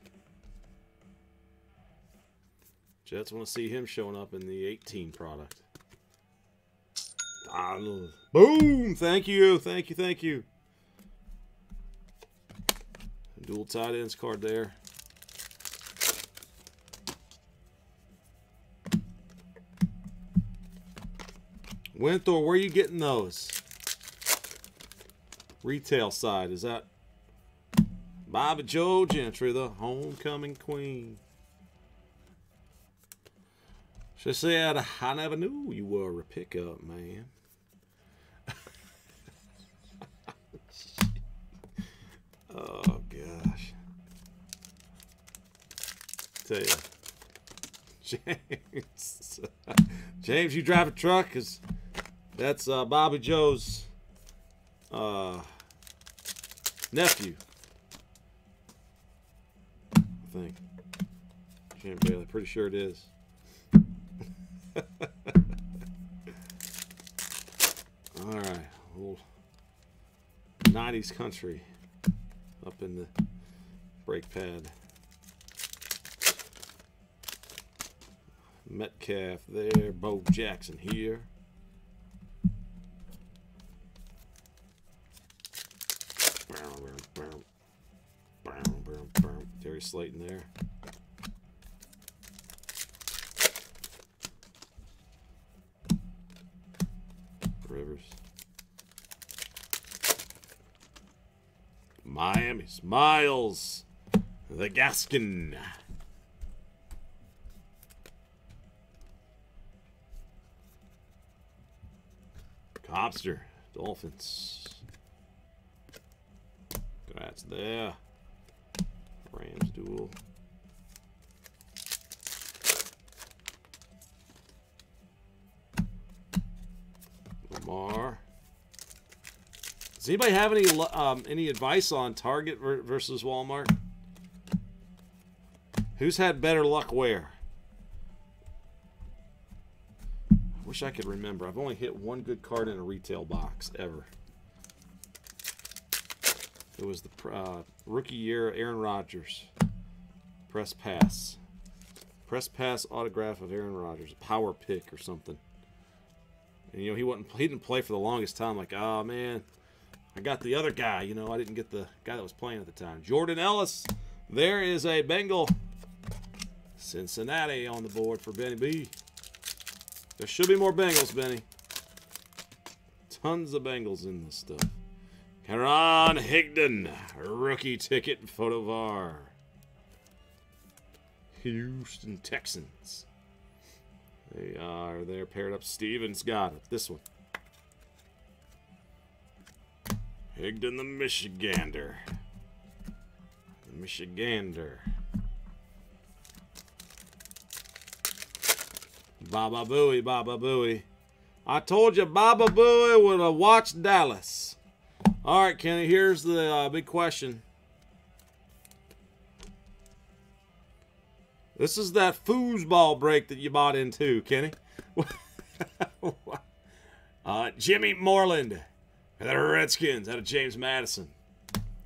Jets want to see him showing up in the 18 product. Ah, Donald. Boom! Thank you, thank you, thank you. Dual tight ends card there. Winthor, where are you getting those? Retail side, is that Bobby Joe Gentry, the homecoming queen? She said, I never knew you were a pickup man. Tell you. James. James, you drive a truck? Cause that's uh, Bobby Joe's uh, nephew. I think. Jim Bailey. Pretty sure it is. All right. old 90s country up in the brake pad. Metcalf there. Bo Jackson here. Terry Slayton there. Rivers. Miami Smiles. The Gaskin. Cobster. Dolphins. That's there. Rams duel. Lamar. Does anybody have any um, any advice on Target versus Walmart? Who's had better luck where? Wish I could remember. I've only hit one good card in a retail box ever. It was the uh, rookie year Aaron Rodgers. Press pass. Press pass autograph of Aaron Rodgers. A power pick or something. And, you know, he wasn't he didn't play for the longest time. Like, oh man, I got the other guy. You know, I didn't get the guy that was playing at the time. Jordan Ellis. There is a Bengal. Cincinnati on the board for Benny B. There should be more Bengals, Benny. Tons of Bengals in this stuff. Karan Higdon, rookie ticket photo var. Houston Texans. They are there paired up. Stevens got it. This one. Higdon the Michigander. The Michigander. Baba Booey, Baba Booey. I told you Baba Booey would have watched Dallas. All right, Kenny, here's the uh, big question. This is that foosball break that you bought into, Kenny. uh, Jimmy Moreland, the Redskins out of James Madison.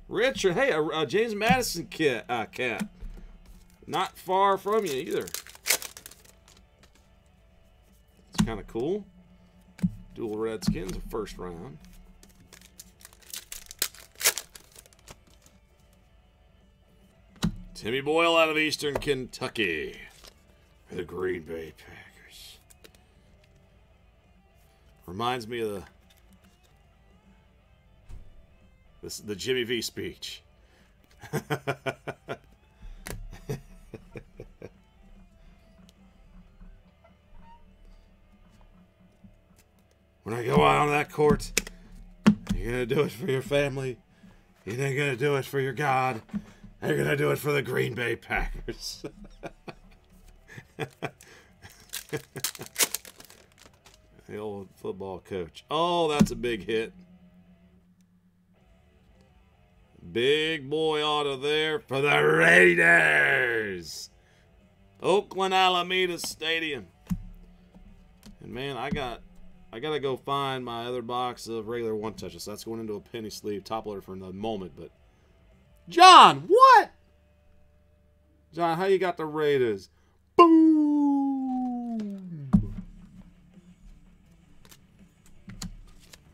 Richard, hey, a, a James Madison cat, uh, cat. Not far from you either. Kind of cool. Dual Redskins, first round. Timmy Boyle out of Eastern Kentucky for the Green Bay Packers. Reminds me of the this the Jimmy V speech. on that court, you're gonna do it for your family. You ain't gonna do it for your God. You're gonna do it for the Green Bay Packers. the old football coach. Oh, that's a big hit. Big boy auto there for the Raiders. Oakland Alameda Stadium. And man, I got I gotta go find my other box of regular one touches. So that's going into a penny sleeve top loader for the moment, but John, what? John, how you got the Raiders? Boom!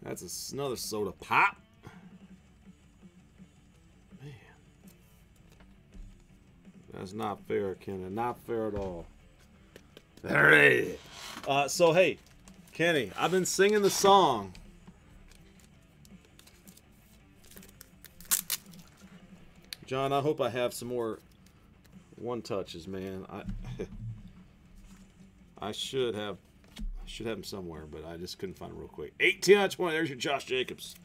That's another soda pop. Man. That's not fair, Kenny. Not fair at all. All right. Uh, so, hey, Kenny, I've been singing the song John, I hope I have some more one touches, man. I I should have I should have them somewhere, but I just couldn't find them real quick. 18 out of 20. There's your Josh Jacobs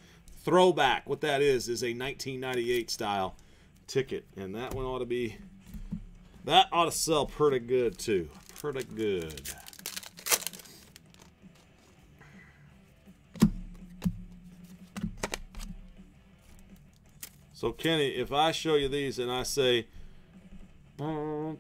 throwback. What that is is a 1998 style ticket, and that one ought to be that ought to sell pretty good too. Pretty good. So Kenny, if I show you these and I say the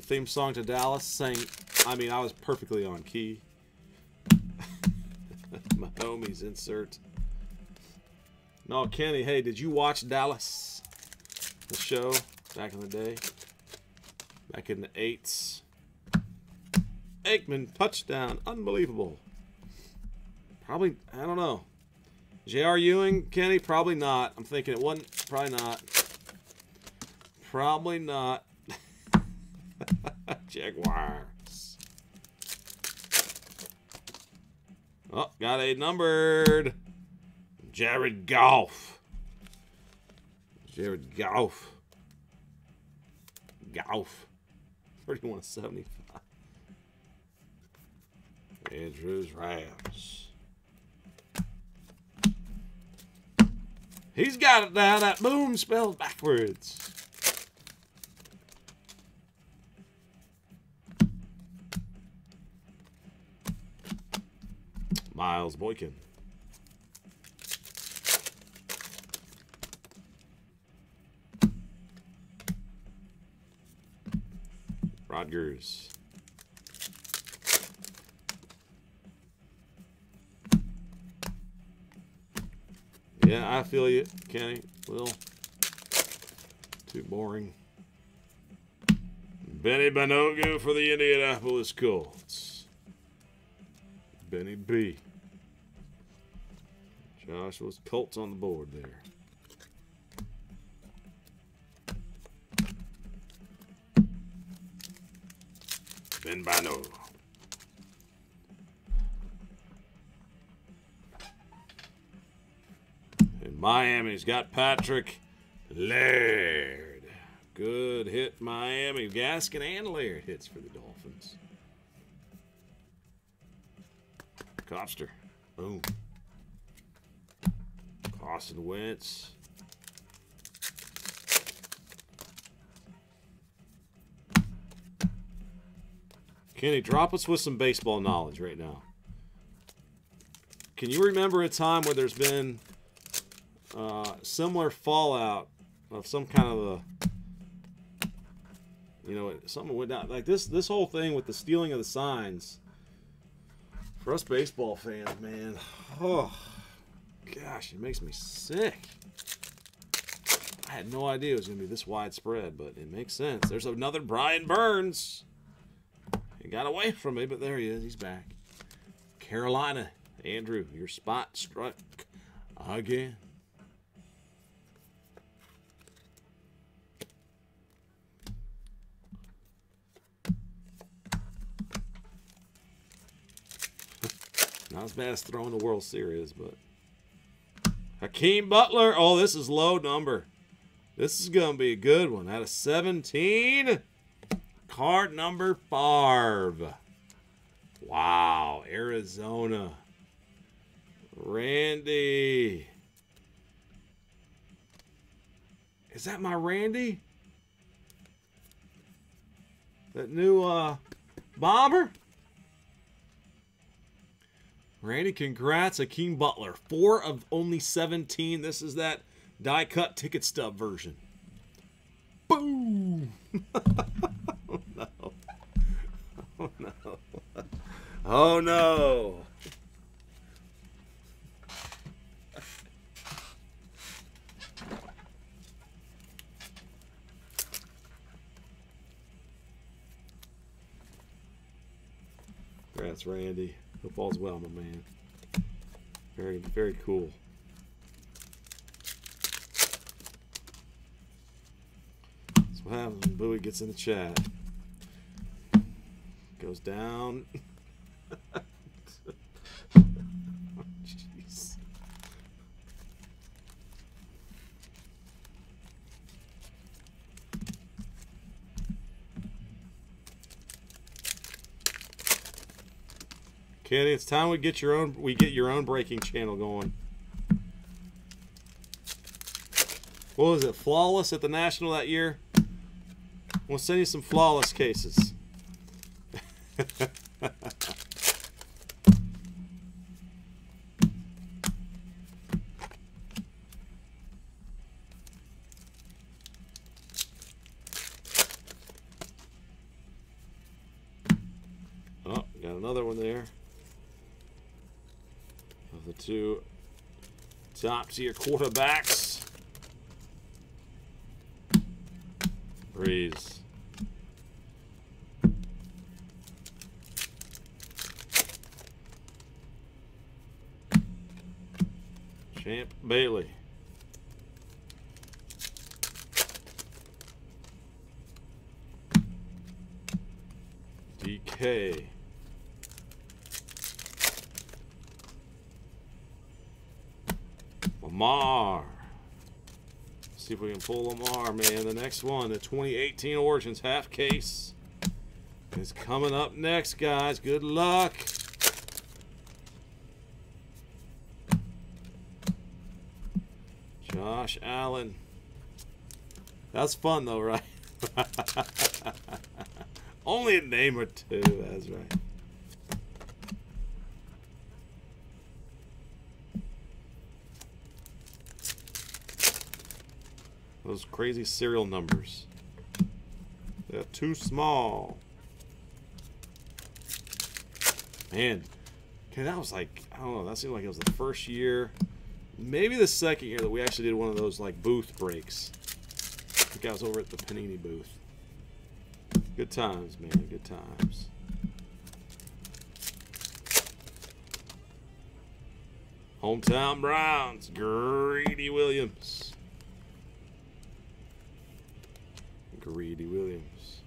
theme song to Dallas saying I mean I was perfectly on key. My homies insert no, Kenny, hey, did you watch Dallas? The show back in the day? Back in the eights. Aikman touchdown. Unbelievable. Probably, I don't know. J.R. Ewing, Kenny, probably not. I'm thinking it wasn't, probably not. Probably not. Jaguars. Oh, got a numbered. Jared Goff. Jared Goff. Goff. 3175. Andrews Rams. He's got it now. That boom spells backwards. Miles Boykin. Yeah, I feel you, Kenny. Will. Too boring. Benny Banogu for the Indianapolis Colts. Benny B. Joshua's Colts on the board there. Miami's got Patrick Laird. Good hit, Miami. Gaskin and Laird hits for the Dolphins. Copster. Boom. Carson Wentz. Kenny, drop us with some baseball knowledge right now. Can you remember a time where there's been uh, similar fallout of some kind of a, you know, something went down like this. This whole thing with the stealing of the signs. For us baseball fans, man, oh gosh, it makes me sick. I had no idea it was going to be this widespread, but it makes sense. There's another Brian Burns. He got away from me, but there he is. He's back. Carolina, Andrew, your spot struck again. Not as bad as throwing the World Series, but Hakeem Butler. Oh, this is low number. This is going to be a good one. Out of 17, card number five. Wow, Arizona. Randy. Is that my Randy? That new uh, bomber? Randy, congrats. Hakeem Butler. Four of only 17. This is that die cut ticket stub version. Boom! oh, no. Oh, no. Oh, no. Congrats, Randy. Hope all's well, my man. Very, very cool. That's what happens when Bowie gets in the chat. Goes down. Kenny, it's time we get your own we get your own breaking channel going. What was it? Flawless at the National that year? We'll send you some flawless cases. Top your quarterbacks. Brees. Champ Bailey. DK. Lamar. See if we can pull Lamar, man. The next one, the 2018 Origins half case, is coming up next, guys. Good luck. Josh Allen. That's fun, though, right? Only a name or two, that's right. Those crazy serial numbers. They're too small. Man, okay, that was like, I don't know, that seemed like it was the first year, maybe the second year that we actually did one of those like booth breaks. I think I was over at the Panini booth. Good times, man, good times. Hometown Browns, Greedy Williams. Greedy Williams.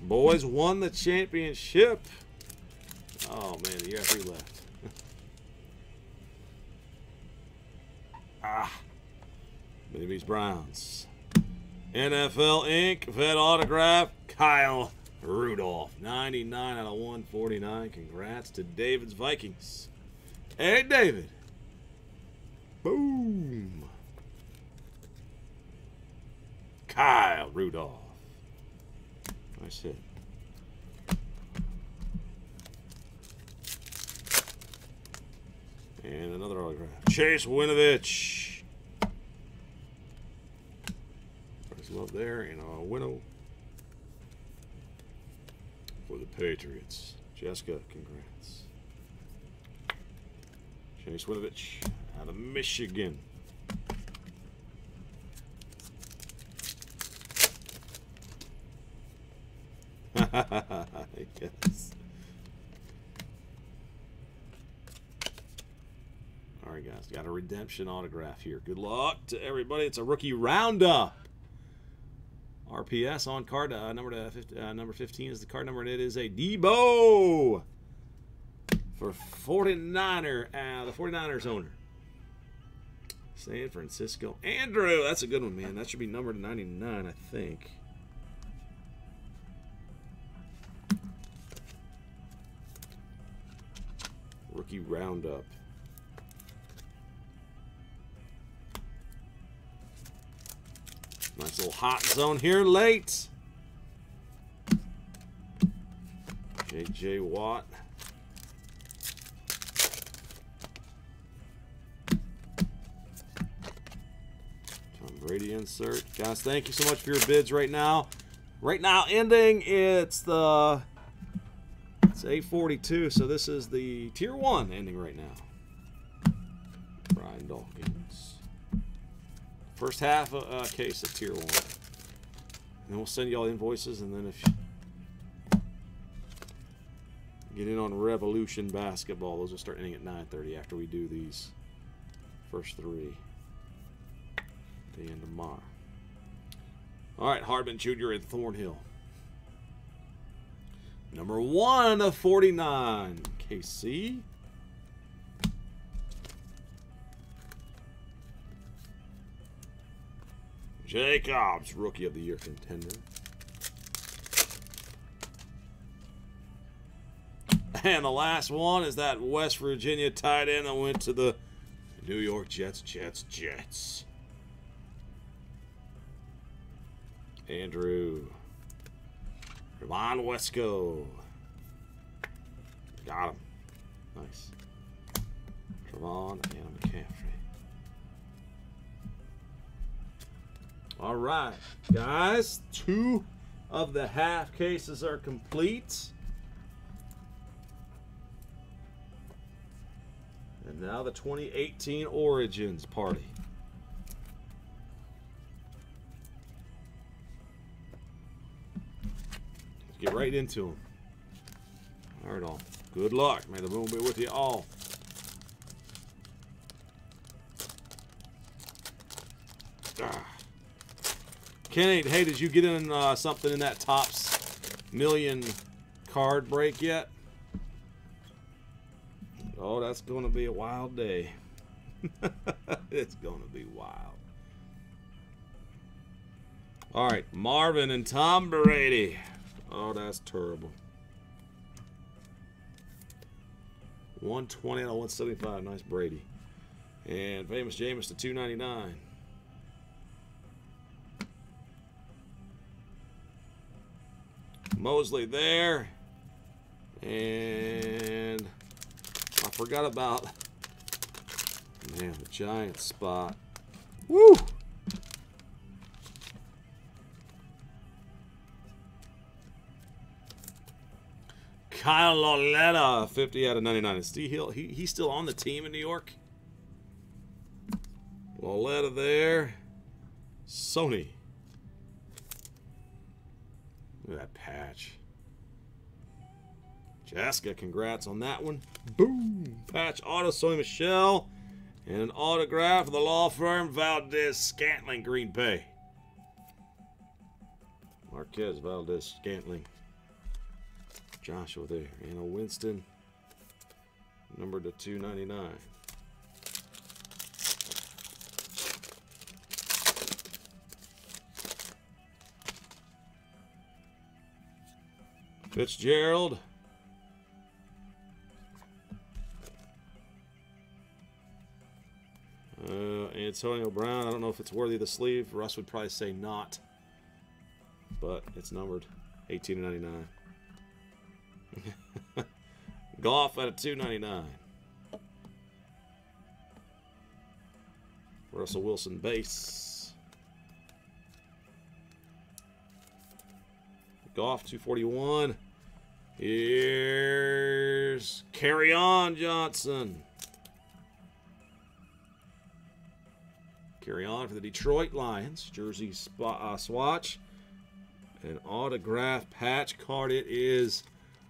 Boys won the championship. Oh, man, you got three left. ah. Babies Browns. NFL Inc. Vet Autograph, Kyle. Rudolph. 99 out of 149. Congrats to David's Vikings. Hey, David. Boom. Kyle Rudolph. Nice hit. And another autograph. Chase Winovich. There's love there. And a winnow for the Patriots. Jessica, congrats. Chase Winovich out of Michigan. I guess. All right, guys, got a redemption autograph here. Good luck to everybody. It's a rookie roundup. RPS on card uh, number to, uh, number 15 is the card number, and it is a Deebo for 49er, uh, the 49ers owner. San Francisco. Andrew, that's a good one, man. That should be numbered to 99, I think. Rookie Roundup. Nice little hot zone here late. J.J. Watt. Tom Brady insert. Guys, thank you so much for your bids right now. Right now ending, it's the it's 842, so this is the tier one ending right now. Brian Dawkins. First half uh, uh, case of tier one. And then we'll send you all invoices, and then if get in on Revolution Basketball, those will start ending at 9.30 after we do these first three. The end of tomorrow. All right, Hardman Jr. in Thornhill. Number one of 49, KC. Jacobs, Rookie of the Year contender. And the last one is that West Virginia tight end that went to the New York Jets, Jets, Jets. Andrew. Ron Wesco. Got him. Nice. Trevon and McCaffrey. All right, guys. Two of the half cases are complete. And now the 2018 Origins party. Let's get right into them. All right, all. Good luck. May the moon be with you all. Ah. Kenny, hey, did you get in uh, something in that tops million card break yet? Oh, that's going to be a wild day. it's going to be wild. All right, Marvin and Tom Brady. Oh, that's terrible. 120 out of 175. Nice Brady. And famous Jameis to 299. Mosley there. And I forgot about man the giant spot. Woo! Kyle Lauletta, 50 out of 99. Is Hill, he, he's still on the team in New York? Lauletta there. Sony. Look at that patch. Jessica, congrats on that one. Boom! Patch auto, Sony Michel. And an autograph of the law firm Valdes Scantling Green Bay. Marquez Valdes Scantling. Joshua there. And a Winston, number to 299. Fitzgerald. Uh, Antonio Brown. I don't know if it's worthy of the sleeve. Russ would probably say not. But it's numbered 18 99. Goff at a 299. Russell Wilson base. Goff 241. Here's Kerryon Johnson. Kerryon for the Detroit Lions. Jersey uh, swatch. An autograph patch card. It is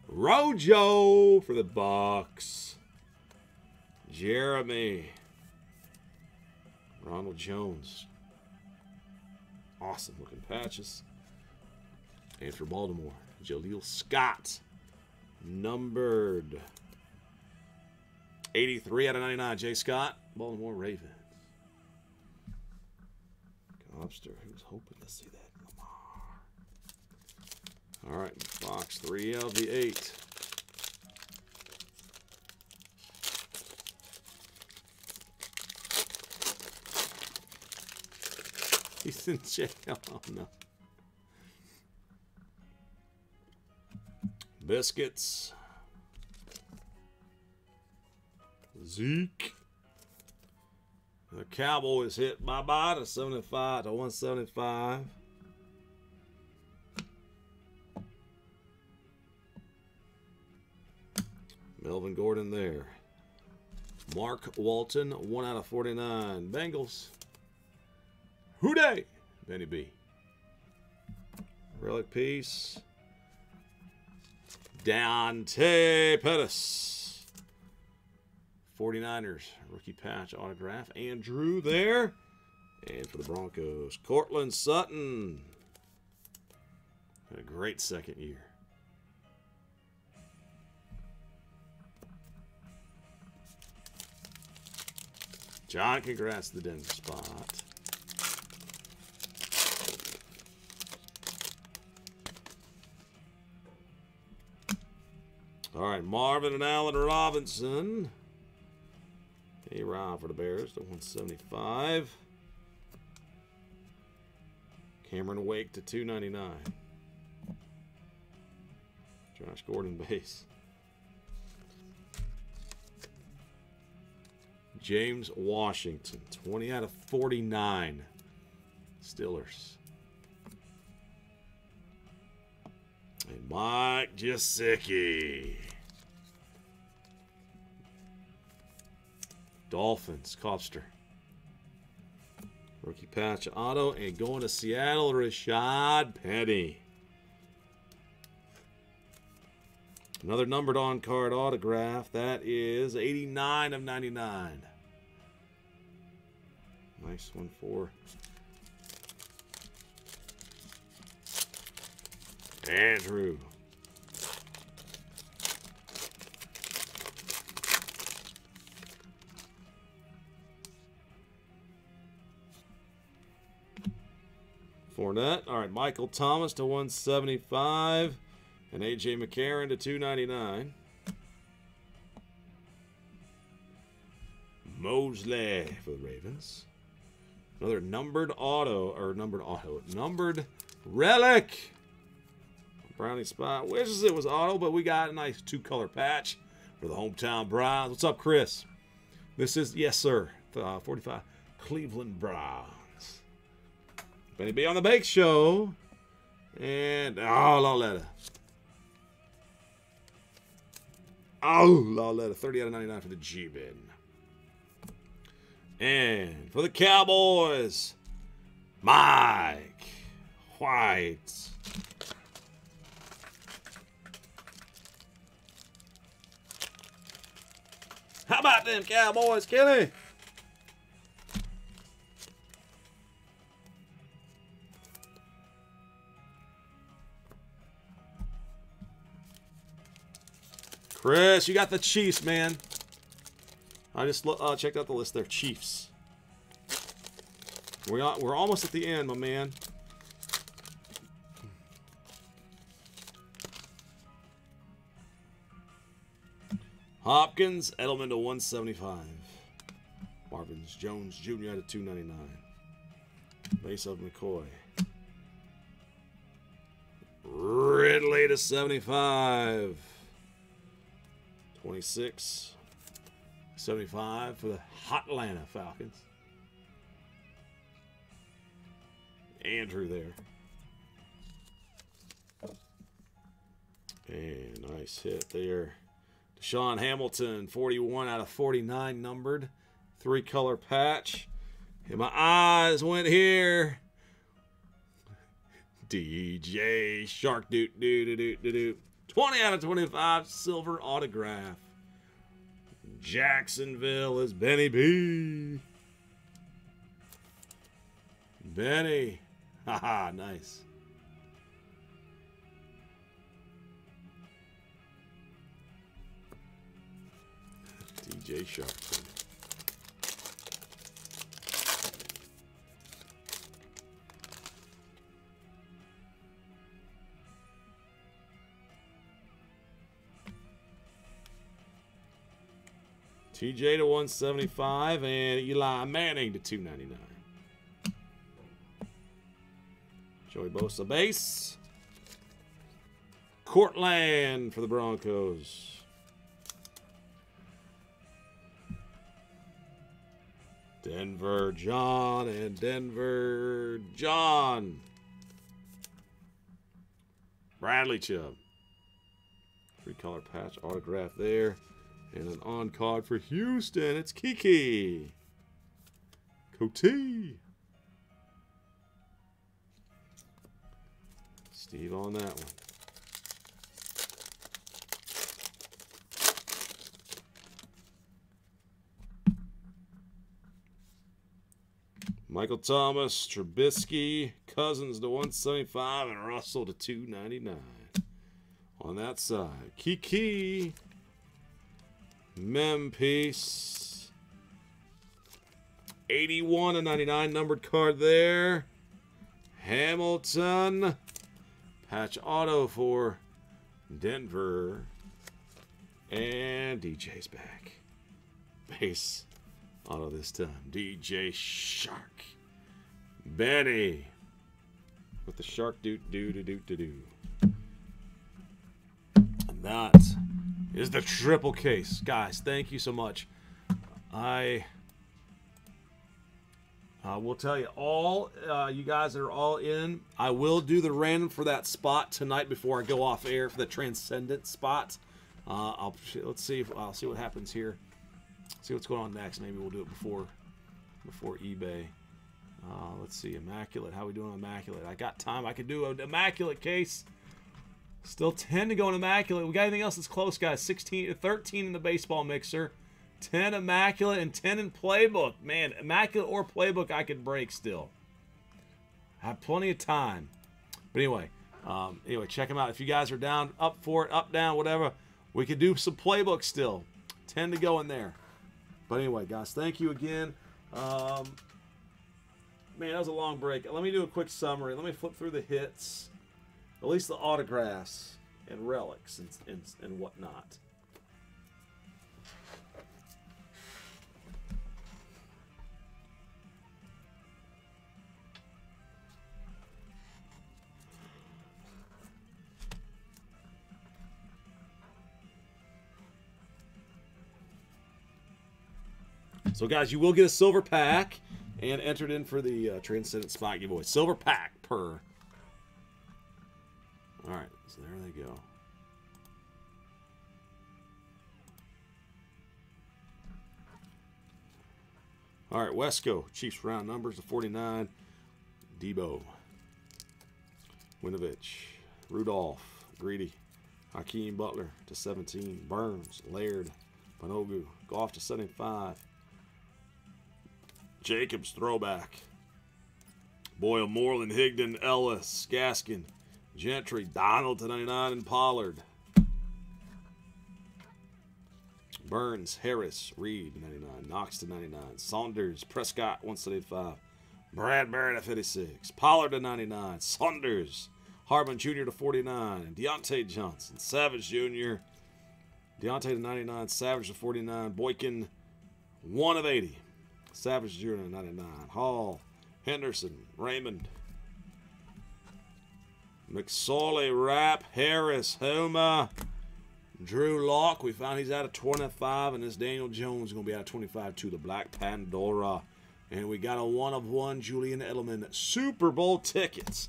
Rojo for the Bucks. Jeremy. Ronald Jones. Awesome looking patches. And for Baltimore, Jaleel Scott. Numbered 83 out of 99. Jay Scott, Baltimore Ravens. Lobster, who's hoping to see that? Lamar. All right, box three of the eight. He's in jail. Oh, no. Biscuits. Zeke. The Cowboys hit bye bye to 75 to 175. Melvin Gordon there. Mark Walton, 1 out of 49. Bengals. Hooday! Benny B. Relic piece. Dante Pettis. 49ers rookie patch autograph. Andrew there. And for the Broncos, Courtland Sutton. Had a great second year. John, congrats to the Denver spot. All right, Marvin and Allen Robinson. A Rob for the Bears to 175. Cameron Wake to 299. Josh Gordon base. James Washington, 20 out of 49. Stillers. And Mike Gesicki. Dolphins, Copster. Rookie patch auto and going to Seattle, Rashaad Penny. Another numbered on card autograph. That is 89 of 99. Nice one for Andrew. Fournette. All right, Michael Thomas to 175. And A.J. McCarron to 299. Mosley for the Ravens. Another numbered auto, or numbered auto, numbered relic. Brownie spot. Wishes it was auto, but we got a nice two-color patch for the hometown Browns. What's up, Chris? This is, yes, sir, uh, 45 Cleveland Browns. Benny B on the Bake Show. And, oh, Lauletta. Oh, Lauletta. 30 out of 99 for the G-Bin. And for the Cowboys, Mike White. How about them Cowboys, Kelly? Chris, you got the Chiefs, man. I just uh, checked out the list there. Chiefs. We're, we're almost at the end, my man. Hopkins, Edelman to 175. Marvins Jones Jr. to 299. Base of McCoy. Ridley to 75. 26. 75 for the Hot Atlanta Falcons. Andrew there. And nice hit there. DaeSean Hamilton, 41 out of 49 numbered. Three color patch. And my eyes went here. DJ Chark Doot Doot Doot Doot Doot. 20 out of 25 silver autograph. Jacksonville is Benny B. Benny. Haha, nice. DJ Sharpton. TJ to 175 and Eli Manning to 299. Joey Bosa base. Courtland for the Broncos. Denver John and Denver John. Bradley Chubb. Three color patch autograph there. And an on card for Houston. It's Keke. Coutee. Steve on that one. Michael Thomas, Trubisky, Cousins to 175, and Russell to 299. On that side, Kiki, Memphis, 81 and 99 numbered card there. Hamilton, patch auto for Denver, and DJ's back. Base Auto this time. DJ Chark. Benny. With the shark doot doo doo doo doo doo. And that is the triple case. Guys, thank you so much. I uh, will tell you all, uh, you guys are all in, I will do the random for that spot tonight before I go off air for the transcendent spot. Uh, I'll let's see if I'll see what happens here see what's going on next. Maybe we'll do it before before eBay. Uh, let's see, immaculate. How we doing immaculate? I got time. I could do an immaculate case. Still 10 to go in immaculate. We got anything else that's close, guys? 16, 13 in the baseball mixer. 10 immaculate and 10 in playbook. Man, immaculate or playbook I could break still. I have plenty of time. But anyway, um, anyway, check them out. If you guys are down, up for it, up, down, whatever, we could do some playbook still. 10 to go in there. But anyway, guys, thank you again. Um, man, that was a long break. Let me do a quick summary. Let me flip through the hits, at least the autographs and relics and, and, and whatnot. So, guys, you will get a silver pack and entered in for the uh, Transcendent Spot giveaway. Silver pack per. All right, so there they go. All right, Wesco, Chiefs round numbers to 49. Deebo, Winovich, Rudolph, Greedy, Hakeem Butler to 17. Burns, Laird, Panogu, Goff to 75. Jacobs throwback. Boyle, Moreland, Higdon, Ellis, Gaskin, Gentry, Donald to 99, and Pollard. Burns, Harris, Reed to 99, Knox to 99, Saunders, Prescott 175, Bradbury to 56, Pollard to 99, Saunders, Hardman Jr. to 49, Diontae Johnson, Savage Jr., Diontae to 99, Savage to 49, Boykin 1 of 80, Savage Jr. 99, Hall, Henderson, Raymond, McSorley, Rapp, Harris, Homa, Drew Lock. We found he's out of 25, and this Daniel Jones is going to be out of 25 to the Black Pandora. And we got a one of one Julian Edelman Super Bowl tickets.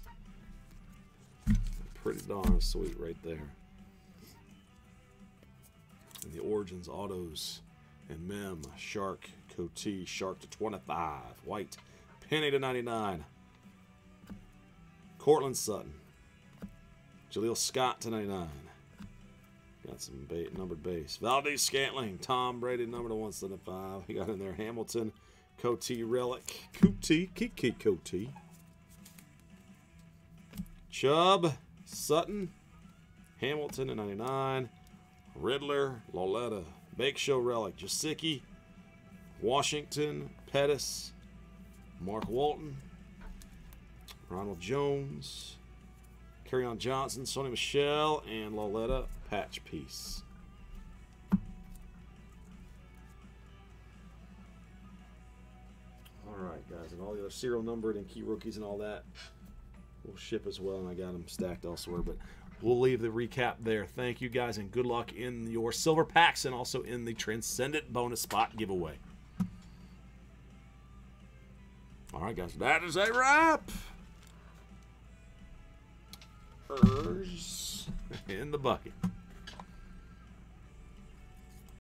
Pretty darn sweet right there. And the Origins Autos and Mem, Chark, Coutee, Chark to 25, White, Penny to 99, Courtland Sutton, Jaleel Scott to 99. Got some bait, numbered base. Valdes Scantling, Tom Brady, number to 175. He got in there Hamilton, Coutee Relic, Coutee, Keke Coutee. Chubb, Sutton, Hamilton to 99. Riddler, Lauletta, Bake Show Relic, Jasicki, Washington, Pettis, Mark Walton, Ronald Jones, on Johnson, Sony Michel, and Lauletta patch piece. All right, guys, and all the other serial numbered and key rookies and all that will ship as well, and I got them stacked elsewhere, but we'll leave the recap there. Thank you, guys, and good luck in your silver packs and also in the Transcendent bonus spot giveaway. All right, guys, that is a wrap in the bucket.